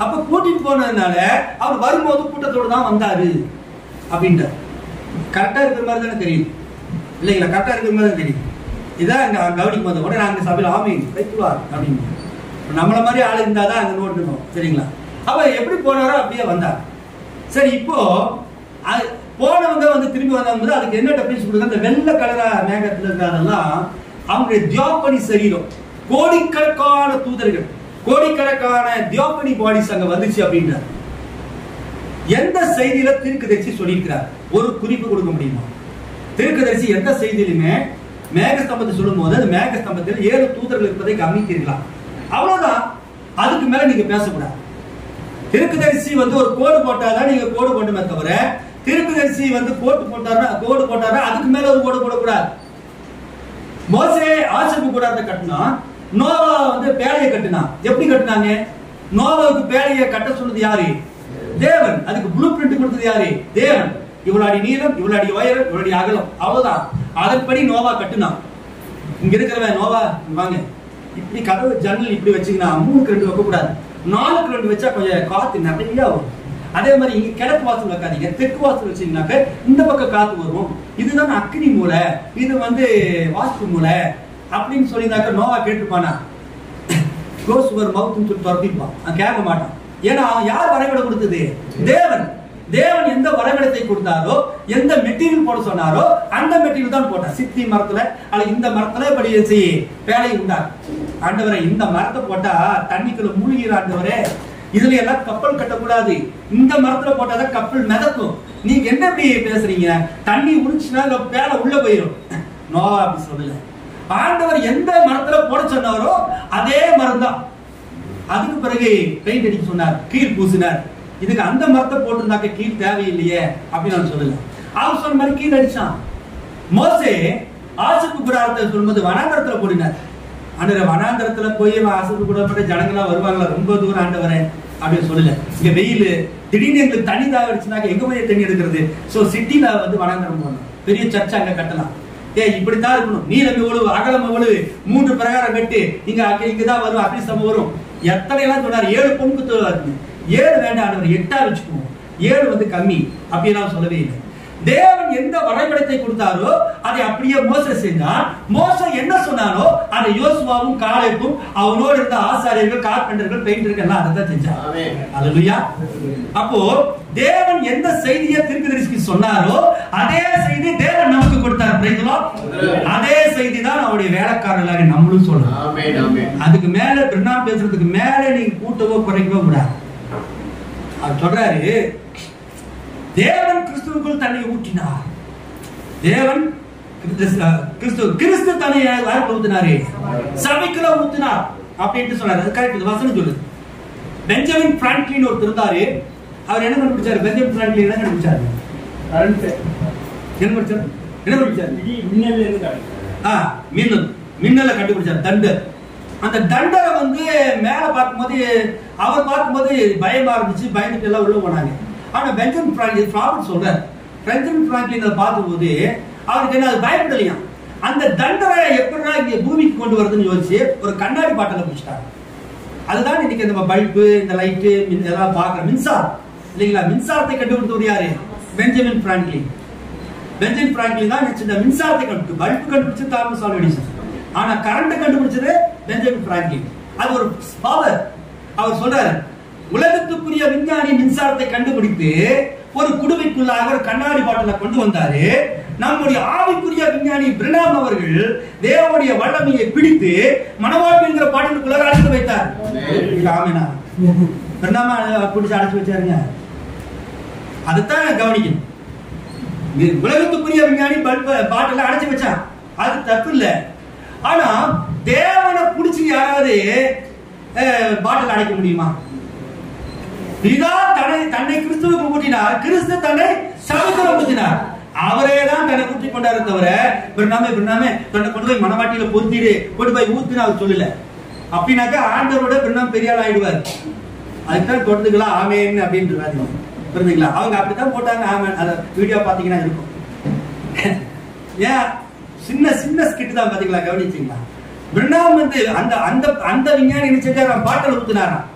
அப்ப கூட்டிட்டு போனதுனால அவர் வரும்போது கூட்டத்தோடு தான் வந்தாரு. அப்படின்றார். கரெக்டா இருக்கிற மாதிரி தானே தெரியுது. இல்லைங்களா கரெக்டாக இருக்கிற மாதிரி தான் தெரியுது இதான் அங்க கவனிக்கும் போது. கூட நாங்கள் சபையில் ஆமீன் வைத்துவார் அப்படின்னு. நம்மளை மாதிரி ஆள் இருந்தால் தான் அங்கே நோட்டணும் சரிங்களா? அவள் எப்படி போனாரோ அப்படியே வந்தார். சரி இப்போ அது போனவங்க வந்து திரும்பி வந்தவங்க அதுக்கு என்ன டெபினிஷன் கொடுங்க அந்த வெள்ளை கலரா மேகத்தில் இருக்கிறதெல்லாம் அவங்களுடைய தியோபனி சரீரம். கோடிக்கணக்கான தூதர்கள் கோடிக்கணக்கான தியோபனி பாடிஸ் அங்க வந்துச்சு அப்படின்றார். எந்த செய்தியில தீர்க்கதரிசி சொல்லியிருக்கிறார்? ஒரு குறிப்பு கொடுக்க முடியுமா? தீர்க்கதரிசி எந்த செய்தியிலுமே மேகஸ்தம்பத்தை சொல்லும் போது அந்த மேகஸ்தம்பத்தில் ஏழு தூதர்கள் இருப்பதை கவனித்தீர்களா? அவ்வளவுதான். அதுக்கு மேல நீங்க பேசக்கூடாது. திருக்குதரிசி வந்து ஒரு கோடு போட்டாதான் நீங்க கோடு போட்டுமே தவிர திருக்குதரிசி வந்து கோட்டு போட்டாருன்னா கோடு போட்டாரா அதுக்கு மேல ஒரு கோடு போடக்கூடாது. மோசே ஆசிரிப்பு கூடாரத்தை கட்டினா நோவா வந்து பேழையை கட்டினா எப்படி கட்டினாங்க? நோவாவுக்கு பேழையை கட்ட சொன்னது யாரு? தேவன். அதுக்கு ப்ளூ பிரிண்ட் கொடுத்தது யாரு? தேவன். இவளுடைய நீளம் இவளுடைய உயரம் இவளுடைய அகலம். அவ்வளவுதான். அதன்படி நோவா கட்டுனான். இங்க இருக்கிறவன் நோவா வாங்க. இப்படி கதவு ஜன்னல் இப்படி வச்சீங்கன்னா மூணுக்கு ரெண்டு வைக்க கூடாது நாலுக்கு ரெண்டு வச்சா கொஞ்சம் காத்து நிறைய வரும். அதே மாதிரி இங்க கிழக்கு வாசல் வைக்காதீங்க. தெற்கு வாசல் வச்சீங்கன்னாக்க இந்த பக்கம் காத்து வரும். இதுதான் அக்னி மூலை. இது வந்து வாஸ்து மூலை. அப்படின்னு சொல்லியிருந்தாக்க நோவா கேட்டுப்பானா க்ளோஸ் யுவர் மவுத்னு சொல்லி துரத்திப்பான் கேட்க மாட்டான். ஏன்னா அவன் யார் வரைபடம் கொடுத்தது? தேவன். தேவன் எந்த வரைபடத்தை கொடுத்தாரோ எந்த மெட்டீரியல் போட சொன்னாரோ அந்த மெட்டீரியல் தான் போட்டான் சித்தி மரத்துல அல்ல இந்த மரத்துல இப்படி செய்ய வேலை உண்டா ஆண்டவரை இந்த மரத்தை போட்டா தண்ணிக்குள்ள மூழ்கிற ஆண்டவரே. இதுல எல்லாம் கப்பல் கட்டக்கூடாது. இந்த மரத்துல போட்டாதான் கப்பல் மிதக்கும். நீங்க என்ன இப்படி பேசுறீங்க? தண்ணி உரிச்சுனா இந்த பேலை உள்ள போயிடும் நோவா அப்படி சொல்லல. ஆண்டவர் எந்த மரத்துல போட சொன்னாரோ அதே மரம் தான் அதுக்கு பிறகு பெயிண்ட் அடிக்க சொன்னார் கீழ் பூசினார். இதுக்கு அந்த மரத்தை போட்டிருந்தாக்க கீழ் தேவையில்லையே அப்படின்னு நான் சொல்லல. அவர் சொன்ன மாதிரி கீழ் அடிச்சான். மோசே ஆசுப்பு குடாரத்தை சொல்லும்போது வனாந்தரத்துல போடினார். ஆண்டவரே வனாந்தரத்துல போய் ஆசுப்பு குடாரப்பட்ட ஜனங்களா வருவாங்களா? ரொம்ப தூரம் ஆண்டவரே அப்படின்னு சொல்லல. இங்க வெயில் திடீர்னு எங்களுக்கு தண்ணி தாவடிச்சுனாக்க எங்க போய் தண்ணி எடுக்கிறது? சோ சிட்டில வந்து வனாந்தரம் போகணும் பெரிய சர்ச்சை அங்க கட்டலாம். ஏ இப்படித்தான் இருக்கணும். நீளம் எவ்வளவு அகலம் எவ்வளவு மூன்று பிரகாரம் கட்டு இங்க இங்கதான் வரும். அப்படி சமம் வரும். எத்தனை எல்லாம் சொன்னார்? ஏழு பொண்ணுக்கு ஏழு வேண்டாம் எட்டா வச்சுக்குவோம். ஏழு வந்து கம்மி அப்படியெல்லாம் சொல்லவே இல்லை. தேவன் எந்த வரைபடத்தை கொடுத்தாரோ அதை அப்படியே மோச செஞ்சான். மோச என்ன சொன்னாரோ அதை யோசுவாவும் காலேப்பும் அவனோடு இருந்த ஆசாரியர்கள் கார்பெண்டர்கள் பெயிண்டர்கள் எல்லாம் அதை தான் செஞ்சாங்க அப்போ தேவன் எந்த செய்தியை தீர்க்கதரிசிக்கு சொன்னாரோ அதே செய்தி தேவன் நமக்கு கொடுத்தார். Lord. அதே செய்தி தான் அவருடைய வேலைக்காரர்களாக நம்மளும் சொல்லணும். அதுக்கு மேல பிரணாம் பேசுறதுக்கு மேல நீங்க கூட்டவோ குறைக்கவோ கூடாது. அவர் சொல்றாரு தேவன் கிறிஸ்துவுக்குள் தன்னை ஊற்றினார் தேவன் கிறிஸ்து- கிறிஸ்து தன்னை யாருக்கு ஊத்தினாரு சபைக்குள்ள ஊத்தினார் அப்படின்ட்டு சொன்னாரு. கரெக்ட் வசனம் சொல்லுது. பெஞ்சமின் பிராங்க்லின் ஒருத்தர் இருந்தாரு. அவர் என்ன கண்டுபிடிச்சாரு? பெஞ்சமின் பிராங்க்லின் என்ன கண்டுபிடிச்சாரு? என்ன படிச்சாரு என்ன கண்டுபிடிச்சாரு? மின்னல். மின்னல் கண்டுபிடிச்சார். தண்டர் அந்த தண்டரை வந்து மேல பார்க்கும்போது அவர் பார்க்கும்போது பயமா இருந்துச்சு பயந்துட்டு எல்லாம் உள்ள போனாங்க. ஆனா பெஞ்சமின் பிராங்க்லின் ராபர்ட் சொல்றார். பெஞ்சமின் பிராங்க்லின் அதை பார்க்கும்போது அவருக்கு என்ன அது பயப்படலையா? அந்த தண்டரை எப்படின்னா இங்க பூமிக்கு கொண்டு வருதுன்னு யோசிச்சு ஒரு கண்ணாடி பாட்டில் பிடிச்சிட்டாங்க அதுதான் இன்னைக்கு நம்ம பல்பு இந்த லைட்டு இதெல்லாம் பார்க்குற மின்சாரம். இல்லைங்களா? மின்சாரத்தை கண்டுபிடித்தவர் யாரு? பெஞ்சமின் பிராங்க்லின் பெஞ்சமின் பிராங்க்லின் தான் இந்த மின்சாரத்தை கண்டுபிடிச்சு பல்பு கண்டுபிடிச்சு தாமஸ் ஆல்வா எடிசன் ஆனா கரண்ட் கண்டுபிடிச்சது பெஞ்சமின் பிராங்க்லின் அது ஒரு பவர். அவர் சொல்றாரு உலகத்துக்குரிய விஞ்ஞானி மின்சாரத்தை கண்டுபிடித்து ஒரு குடுவைக்குள்ளாக ஒரு கண்ணாடி பாட்டில கொண்டு வந்தாரு. நம்முடைய ஆவிக்குரிய விஞ்ஞானி பிரணாம் அவர்கள் தேவனுடைய வல்லமையை பிடித்து மனவாழ்வுங்கிற பாட்டிலுக்குள்ளாக அடைத்து வைத்தார். ஆமெனா. பிரணாம பிடிச்சு அடைச்சு வச்சாருங்க. அதைத்தான் கவனிக்கணும். உலகத்துக்குரிய விஞ்ஞானி பாட்டில அடைச்சு வச்சான். அது தப்பு இல்ல. ஆனா தேவனை பிடிச்சி யாராவது பாட்டில் அடைக்க முடியுமா? பிதா தன்னை தன்னை கிறிஸ்துவுக்கு கூட்டினார். கிறிஸ்து தன்னை சமுத்திரம் கூட்டினார். அவரே தான் தன்னை கூட்டி கொண்டாரு தவிர பிரணாமே பிரணாமே தன்னை கொண்டு போய் மனவாட்டியில பொருத்திடு கொண்டு போய் ஊத்துன்னு அவர் சொல்லல. அப்படின்னாக்கா ஆண்டவரோட பிரணாம் பெரிய ஆள் ஆயிடுவார் அதுதான் தொடர்ந்துக்கலாம் ஆமேன்னு அப்படின்றாரு புரிஞ்சுங்களா? அவங்க அப்படித்தான் போட்டாங்க ஆமேன். அதை வீடியோ பாத்தீங்கன்னா இருக்கும். ஏன்? சின்ன சின்ன ஸ்கிட் தான் பாத்தீங்களா கவனிச்சீங்களா? பிரணாம் வந்து அந்த அந்த அந்த விஞ்ஞானி என்ன பாட்டில் ஊத்துனாராம்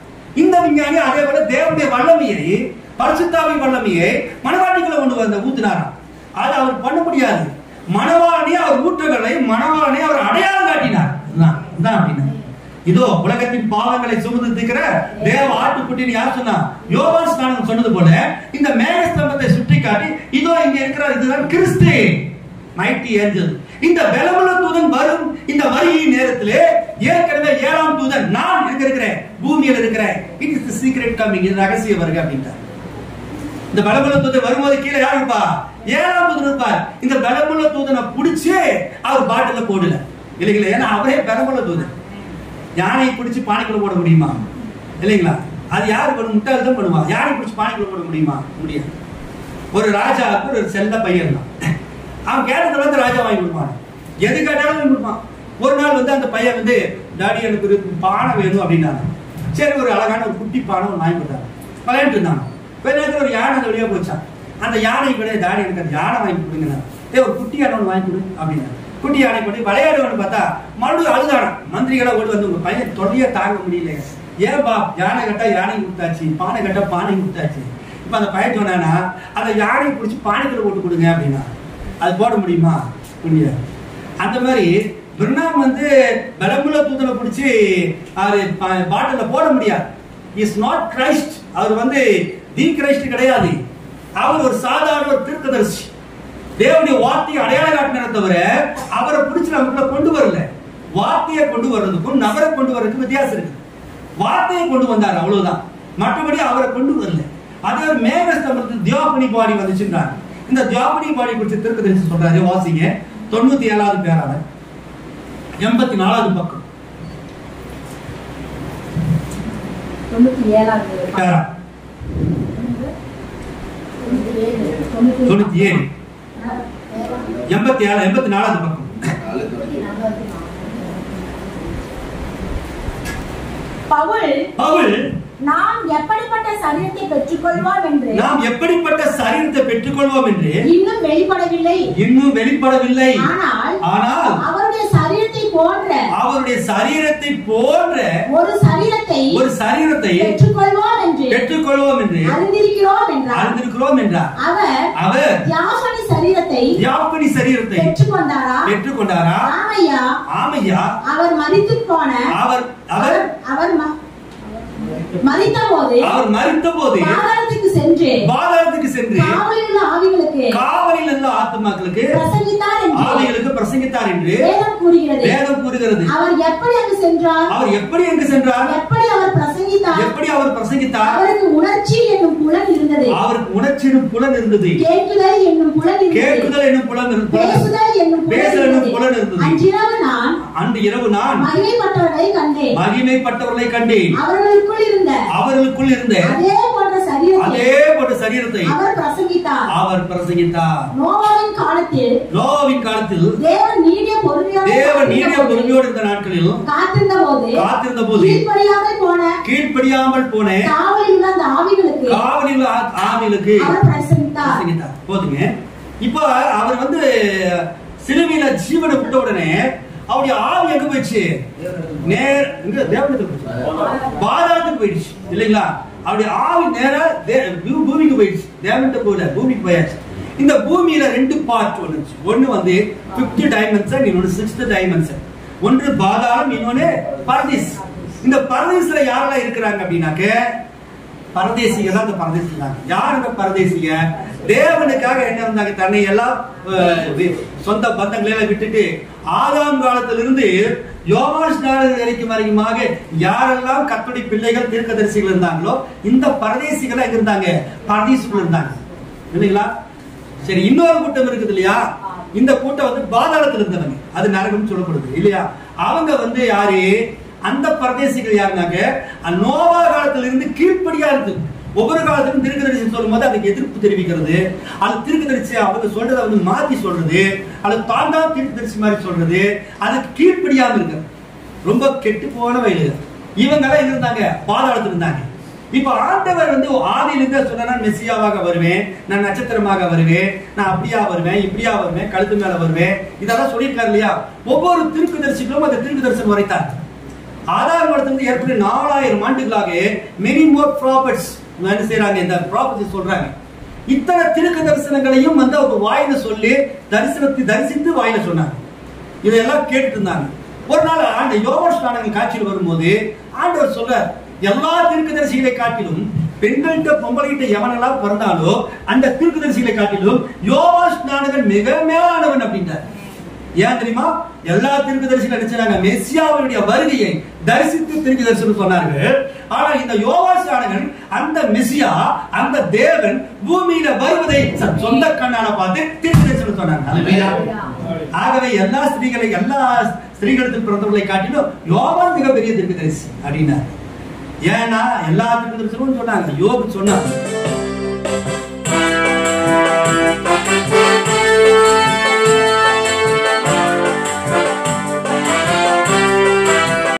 இந்த விஞ்ஞானி அதே போல தேவனுடைய வல்லமையை பரிசுத்தாவின் வல்லமையை மனவாட்டிகளை கொண்டு வந்த ஊத்துனாராம் அது அவர் பண்ண முடியாது. மனவாணி அவர் ஊற்றுகளை மனவாணி அவர் அடையாளம் காட்டினார். இதுதான் அப்படின்னா. இதோ உலகத்தின் பாவங்களை சுமந்து தீர்க்கிற தேவ ஆட்டுக்குட்டின்னு யார் சொன்னா? யோகாஸ் ஸ்நானம் சொன்னது போல இந்த மேகஸ்தம்பத்தை சுட்டி காட்டி இதோ இங்க இருக்கிறார் இதுதான் கிறிஸ்து. மைட்டி ஏஞ்சல் இந்த பலமுள்ள தூதன் வரும். இந்த வருகையின் நேரத்திலே ஏற்கனவே ஏழாம் தூதன் நான் எங்க இருக்கிறேன் பூமியில் இருக்கிறேன். It is the secret coming இது ரகசிய வருகை அப்படின்ட்டார். இந்த பலமுள்ள தூதன் வரும்போது கீழே யார் இருப்பா? ஏழாம் தூதன் இருப்பார். இந்த பலமுள்ள தூதனை புடிச்சு அவர் பாட்டில போடல. இல்லைங்களா ஏன்னா அவரே பலமுள்ள தூதன். யானை பிடிச்சு பானைக்குள்ள போட முடியுமா? இல்லைங்களா? அது யார் பண்ணும் முட்டாள் தான் பண்ணுவா? யானை பிடிச்சு பானைக்குள்ள போட முடியுமா? முடியாது. ஒரு ராஜாவுக்கு ஒரு செல்ல பையன் தான். அவன் கேட்டதுல வந்து ராஜா வாங்கி கொடுப்பான். எது கேட்டாலும் கொடுப்பான். ஒரு நாள் வந்து அந்த பையன் வந்து டாடி எனக்கு ஒரு பானை வேணும் அப்படின்னாங்க. சரி ஒரு அழகான ஒரு குட்டி பானை ஒன்று வாங்கி கொடுத்தாங்க. விளையாண்டு இருந்தாங்க. கொஞ்ச நேரத்தில் ஒரு யானை அந்த வழியாக போச்சான் அந்த யானை கூட டாடி எனக்கு அந்த யானை வாங்கி கொடுங்க ஏ ஒரு குட்டி யானை ஒன்று வாங்கி கொடு அப்படின்னா குட்டி யானை கொண்டு விளையாடுவோன்னு பார்த்தா மறுபடியும் அழுதானா மந்திரிகளா ஓடி வந்து உங்கள் பையன் தொடையை தாங்க முடியல ஏன்பா யானை கட்டா யானை கொடுத்தாச்சு பானை கட்டா பானை கொடுத்தாச்சு. இப்போ அந்த பையன் சொன்னானா அந்த யானை பிடிச்சி பானைக்குள்ளே போட்டு கொடுங்க அப்படின்னா அது போட முடியுமா? முடியாது. அந்த மாதிரி பிரணாம் வந்து பலமுள்ள தூதனை பிடிச்சி அவர் பாட்டில் போட முடியாது. இஸ் நாட் கிரைஸ்ட் அவர் வந்து தி கிரைஸ்ட் கிடையாது. அவர் ஒரு சாதாரண ஒரு தீர்க்கதரிசி. தேவனுடைய வார்த்தையை அடையாளம் காட்டின தவிர அவரை பிடிச்சி நமக்குள்ள கொண்டு வரல. வார்த்தையை கொண்டு வர்றதுக்கும் நபரை கொண்டு வர்றதுக்கும் வித்தியாசம் இருக்கு. வார்த்தையை கொண்டு வந்தார் அவ்வளவுதான். மற்றபடி அவரை கொண்டு வரல. அதே ஒரு மேகஸ்தம்பரத்தில் தியோபனி பாடி வந்துச்சுன்றாங்க. இந்த தியோபனி பாடி குறித்து திருக்கதரிசி சொல்றாரு வாசிங்க தொண்ணூத்தி ஏழாவது பேரால எண்பத்தி நாலாவது பக்கம். தொண்ணூத்தி ஏழு எண்பத்தி ஏழு எண்பத்தி நாலாவது பக்கம். பவுல். பவுல். நாம் எப்படிப்பட்ட சரீரத்தை பெற்றுக்கொள்வோம் என்று? நாம் எப்படிப்பட்ட சரீரத்தை பெற்றுக்கொள்வோம் என்று? இன்னும் வெளிப்படவில்லை. இன்னும் வெளிப்படவில்லை. ஆனால் ஆனால் அவருடைய சரீரத்தை போன்ற அவருடைய சரீரத்தை போன்ற ஒரு சரீரத்தை ஒரு சரீரத்தை பெற்றுக்கொள்வோம் என்று பெற்றுக்கொள்வோம் என்று அறிந்திருக்கிறோம் என்றார். அறிந்திருக்கிறோம் என்றார். அவர் அவர் தியாசனி சரீரத்தை யாப்பனி சரீரத்தை பெற்றுக்கொண்டாரா? பெற்றுக்கொண்டாரா? ஆமையா? ஆமையா? அவர் மரித்து போன அவர் அவர் அவர் ம- மரித்த போது அவர் மறித்த போது பாதாளத்துக்கு சென்று பாதாளத்துக்கு சென்று காவலில் உள்ள ஆவிகளுக்கு காவலில் இருந்த ஆத்துமாக்களுக்கு பிரசங்கித்தார் என்று ஆவிகளுக்கு பிரசங்கித்தார் என்று வேதம் கூறுகிறது. வேதம் கூறுகிறது. அவர் எப்படி அங்கு சென்றார்? அவர் எப்படி எங்கு சென்றார்? எப்படி அவர் பிரசங்கித்தார்? எப்படி அவர் பிரசங்கித்தார்? அவருக்கு உணர்ச்சி என்னும் புலன் இருந்தது. அவருக்கு உணர்ச்சியும் புலன் இருந்தது. கேட்குதல் என்னும் புலன் இருந்தது. கேட்குதல் என்னும் புலன் இருந்தது. பேசுதல் என்னும் பேசுதல் என்னும் புலன் இருந்தது இருந்தது. அன்றிரவு நான் அன்று இரவு நான் மகிமைப்பட்டவர்களை கண்டேன். மகிமைப்பட்டவர்களை கண்டேன். அவர்களுக்குள் இருந்த அவர்களுக்குள் இருந்த. அதே போன்ற சரீரத்தை அதே போன்ற சரீரத்தை அவர் பிரசங்கித்தார். அவர் பிரசங்கித்தார். நோவாவின் காலத்தில் நோவின் காலத்தில் தேவன் நீடிய பொறுமையோடு தேவன் நீடிய பொறுமையோடு இருந்த நாட்களில் காத்திருந்த போது காத்திருந்த போது கீழ்ப்படியாமல் போன கீழ்ப்படியாமல் போன காவலில் உள்ள அந்த ஆவிகளுக்கு காவலில் உள்ள ஆவிகளுக்கு அவர் பிரசங்கித்தார். பிரசங்கித்தார். போதுங்க இப்போ அவர் வந்து சிலுவையில ஜீவனை விட்ட உடனே அவருடைய ஆவி எங்க போயிடுச்சு? நேர் இங்க தேவனத்துக்கு போயிடுச்சு. பாதாளத்துக்கு போயிடுச்சு இல்லைங்களா? அவருடைய ஆவி நேரா பூமிக்கு போயிடுச்சு. தேவன்கிட்ட போகல பூமிக்கு போயாச்சு. இந்த பூமியில ரெண்டு பார்ட் இருந்துச்சு. ஒண்ணு வந்து பிப்த் டைமென்ஷன் இன்னொன்னு சிக்ஸ்த் டைமென்ஷன் ஒன்று பாதாளம் இன்னொன்னு பரதீஸ். இந்த பரதீஸ்ல யாரெல்லாம் இருக்கிறாங்க அப்படின்னாக்க பரதேசிக தான் அந்த பரதேசிங்க தான் யார் இந்த பரதேசிக? தேவனுக்காக என்ன இருந்தாங்க? தன்னை எல்லாம் சொந்த பந்தங்களெல்லாம் விட்டுட்டு ஆதாம் காலத்திலிருந்து யோவான் ஸ்நானகர் வரைக்கும் வரைக்குமாக யாரெல்லாம் கத்துடைய பிள்ளைகள் தீர்க்கதரிசிகள் இருந்தாங்களோ இந்த பரதேசிகள் எங்க இருந்தாங்க? பரதேசிகள் இருந்தாங்க. இல்லைங்களா? சரி இன்னொரு கூட்டம் இருக்குது இல்லையா? இந்த கூட்டம் வந்து பாதாளத்துல இருந்தவங்க அது நரகம் சொல்லப்படுது இல்லையா? அவங்க வந்து யாரு? அந்த பரதேசிகள் யாருனாக்க நோவா காலத்துல இருந்து கீழ்ப்படியா இருந்து ஒவ்வொரு காலத்திலும் திருக்கதரிசி சொல்லும் போது அதுக்கு எதிர்ப்பு தெரிவிக்கிறது. அது திருக்கதரிசி அவங்க சொல்றதை வந்து மாத்தி சொல்றது. அது தாண்டா திருக்கதரிசி மாதிரி சொல்றது. அதுக்கு கீழ்ப்படியாம இருக்கு. ரொம்ப கெட்டு போன வயலுங்க இவங்க எல்லாம் இருந்தாங்க? பாதாளத்துல இருந்தாங்க. இப்ப ஆண்டவர் வந்து ஆதியிலிருந்து சொன்னா மெஸ்ஸியாவாக வருவேன் நான் நட்சத்திரமாக வருவேன் நான் அப்படியா வருவேன் இப்படியா வருவேன் கழுத்து மேல வருவேன். இதெல்லாம் சொல்லியிருக்காரு இல்லையா? ஒவ்வொரு திருக்கு தரிசிகளும் அந்த திருக்கு தரிசனம் வரைத்தான் ஆதார் மடத்திலிருந்து ஏற்கனவே நாலாயிரம் ஆண்டுகளாக மெனி மோர் ப்ராபர்ட்ஸ் என்ன செய்யறாங்க இந்த ப்ராபர்ட்டி சொல்றாங்க. இத்தனை திருக்கு தரிசனங்களையும் வந்து அவங்க வாயில சொல்லி தரிசனத்தை தரிசித்து வாயில சொன்னாங்க. இதையெல்லாம் கேட்டு இருந்தாங்க. ஒரு நாள் ஆண்ட யோகா நாடகங்கள் காட்சியில் வரும்போது ஆண்டவர் சொல்றார் எல்லா தீர்க்கதரிசிகளை காட்டிலும் பெண்கள்கிட்ட பொம்பளைகிட்ட எவனெல்லாம் பிறந்தாலோ அந்த திருக்குதரிசிகளை காட்டிலும் யோகா ஸ்நானகன் மிக மேலானவன் அப்படின்றார். ஏன் தெரியுமா? எல்லா தரிசனம் நினைச்சாங்க மெஸ்ஸியாவுடைய வருகையை தரிசித்து தீர்க்கதரிசனம் சொன்னார்கள். ஆனா இந்த யோவாசானகன் அந்த மெஸ்ஸியா அந்த தேவன் பூமியில வருவதை சொந்த கண்ணால பார்த்து தீர்க்கதரிசனம் சொன்னாங்க. ஆகவே எல்லா ஸ்திரீகளை எல்லா ஸ்திரீகளுக்கு பிறந்தவர்களை காட்டிலும் யோகா மிக பெரிய மிகப்பெரிய தரிசி அப்படின்னா ஏன்னா எல்லா தீர்க்கதரிசனமும் சொன்னாங்க. யோகு சொன்னாங்க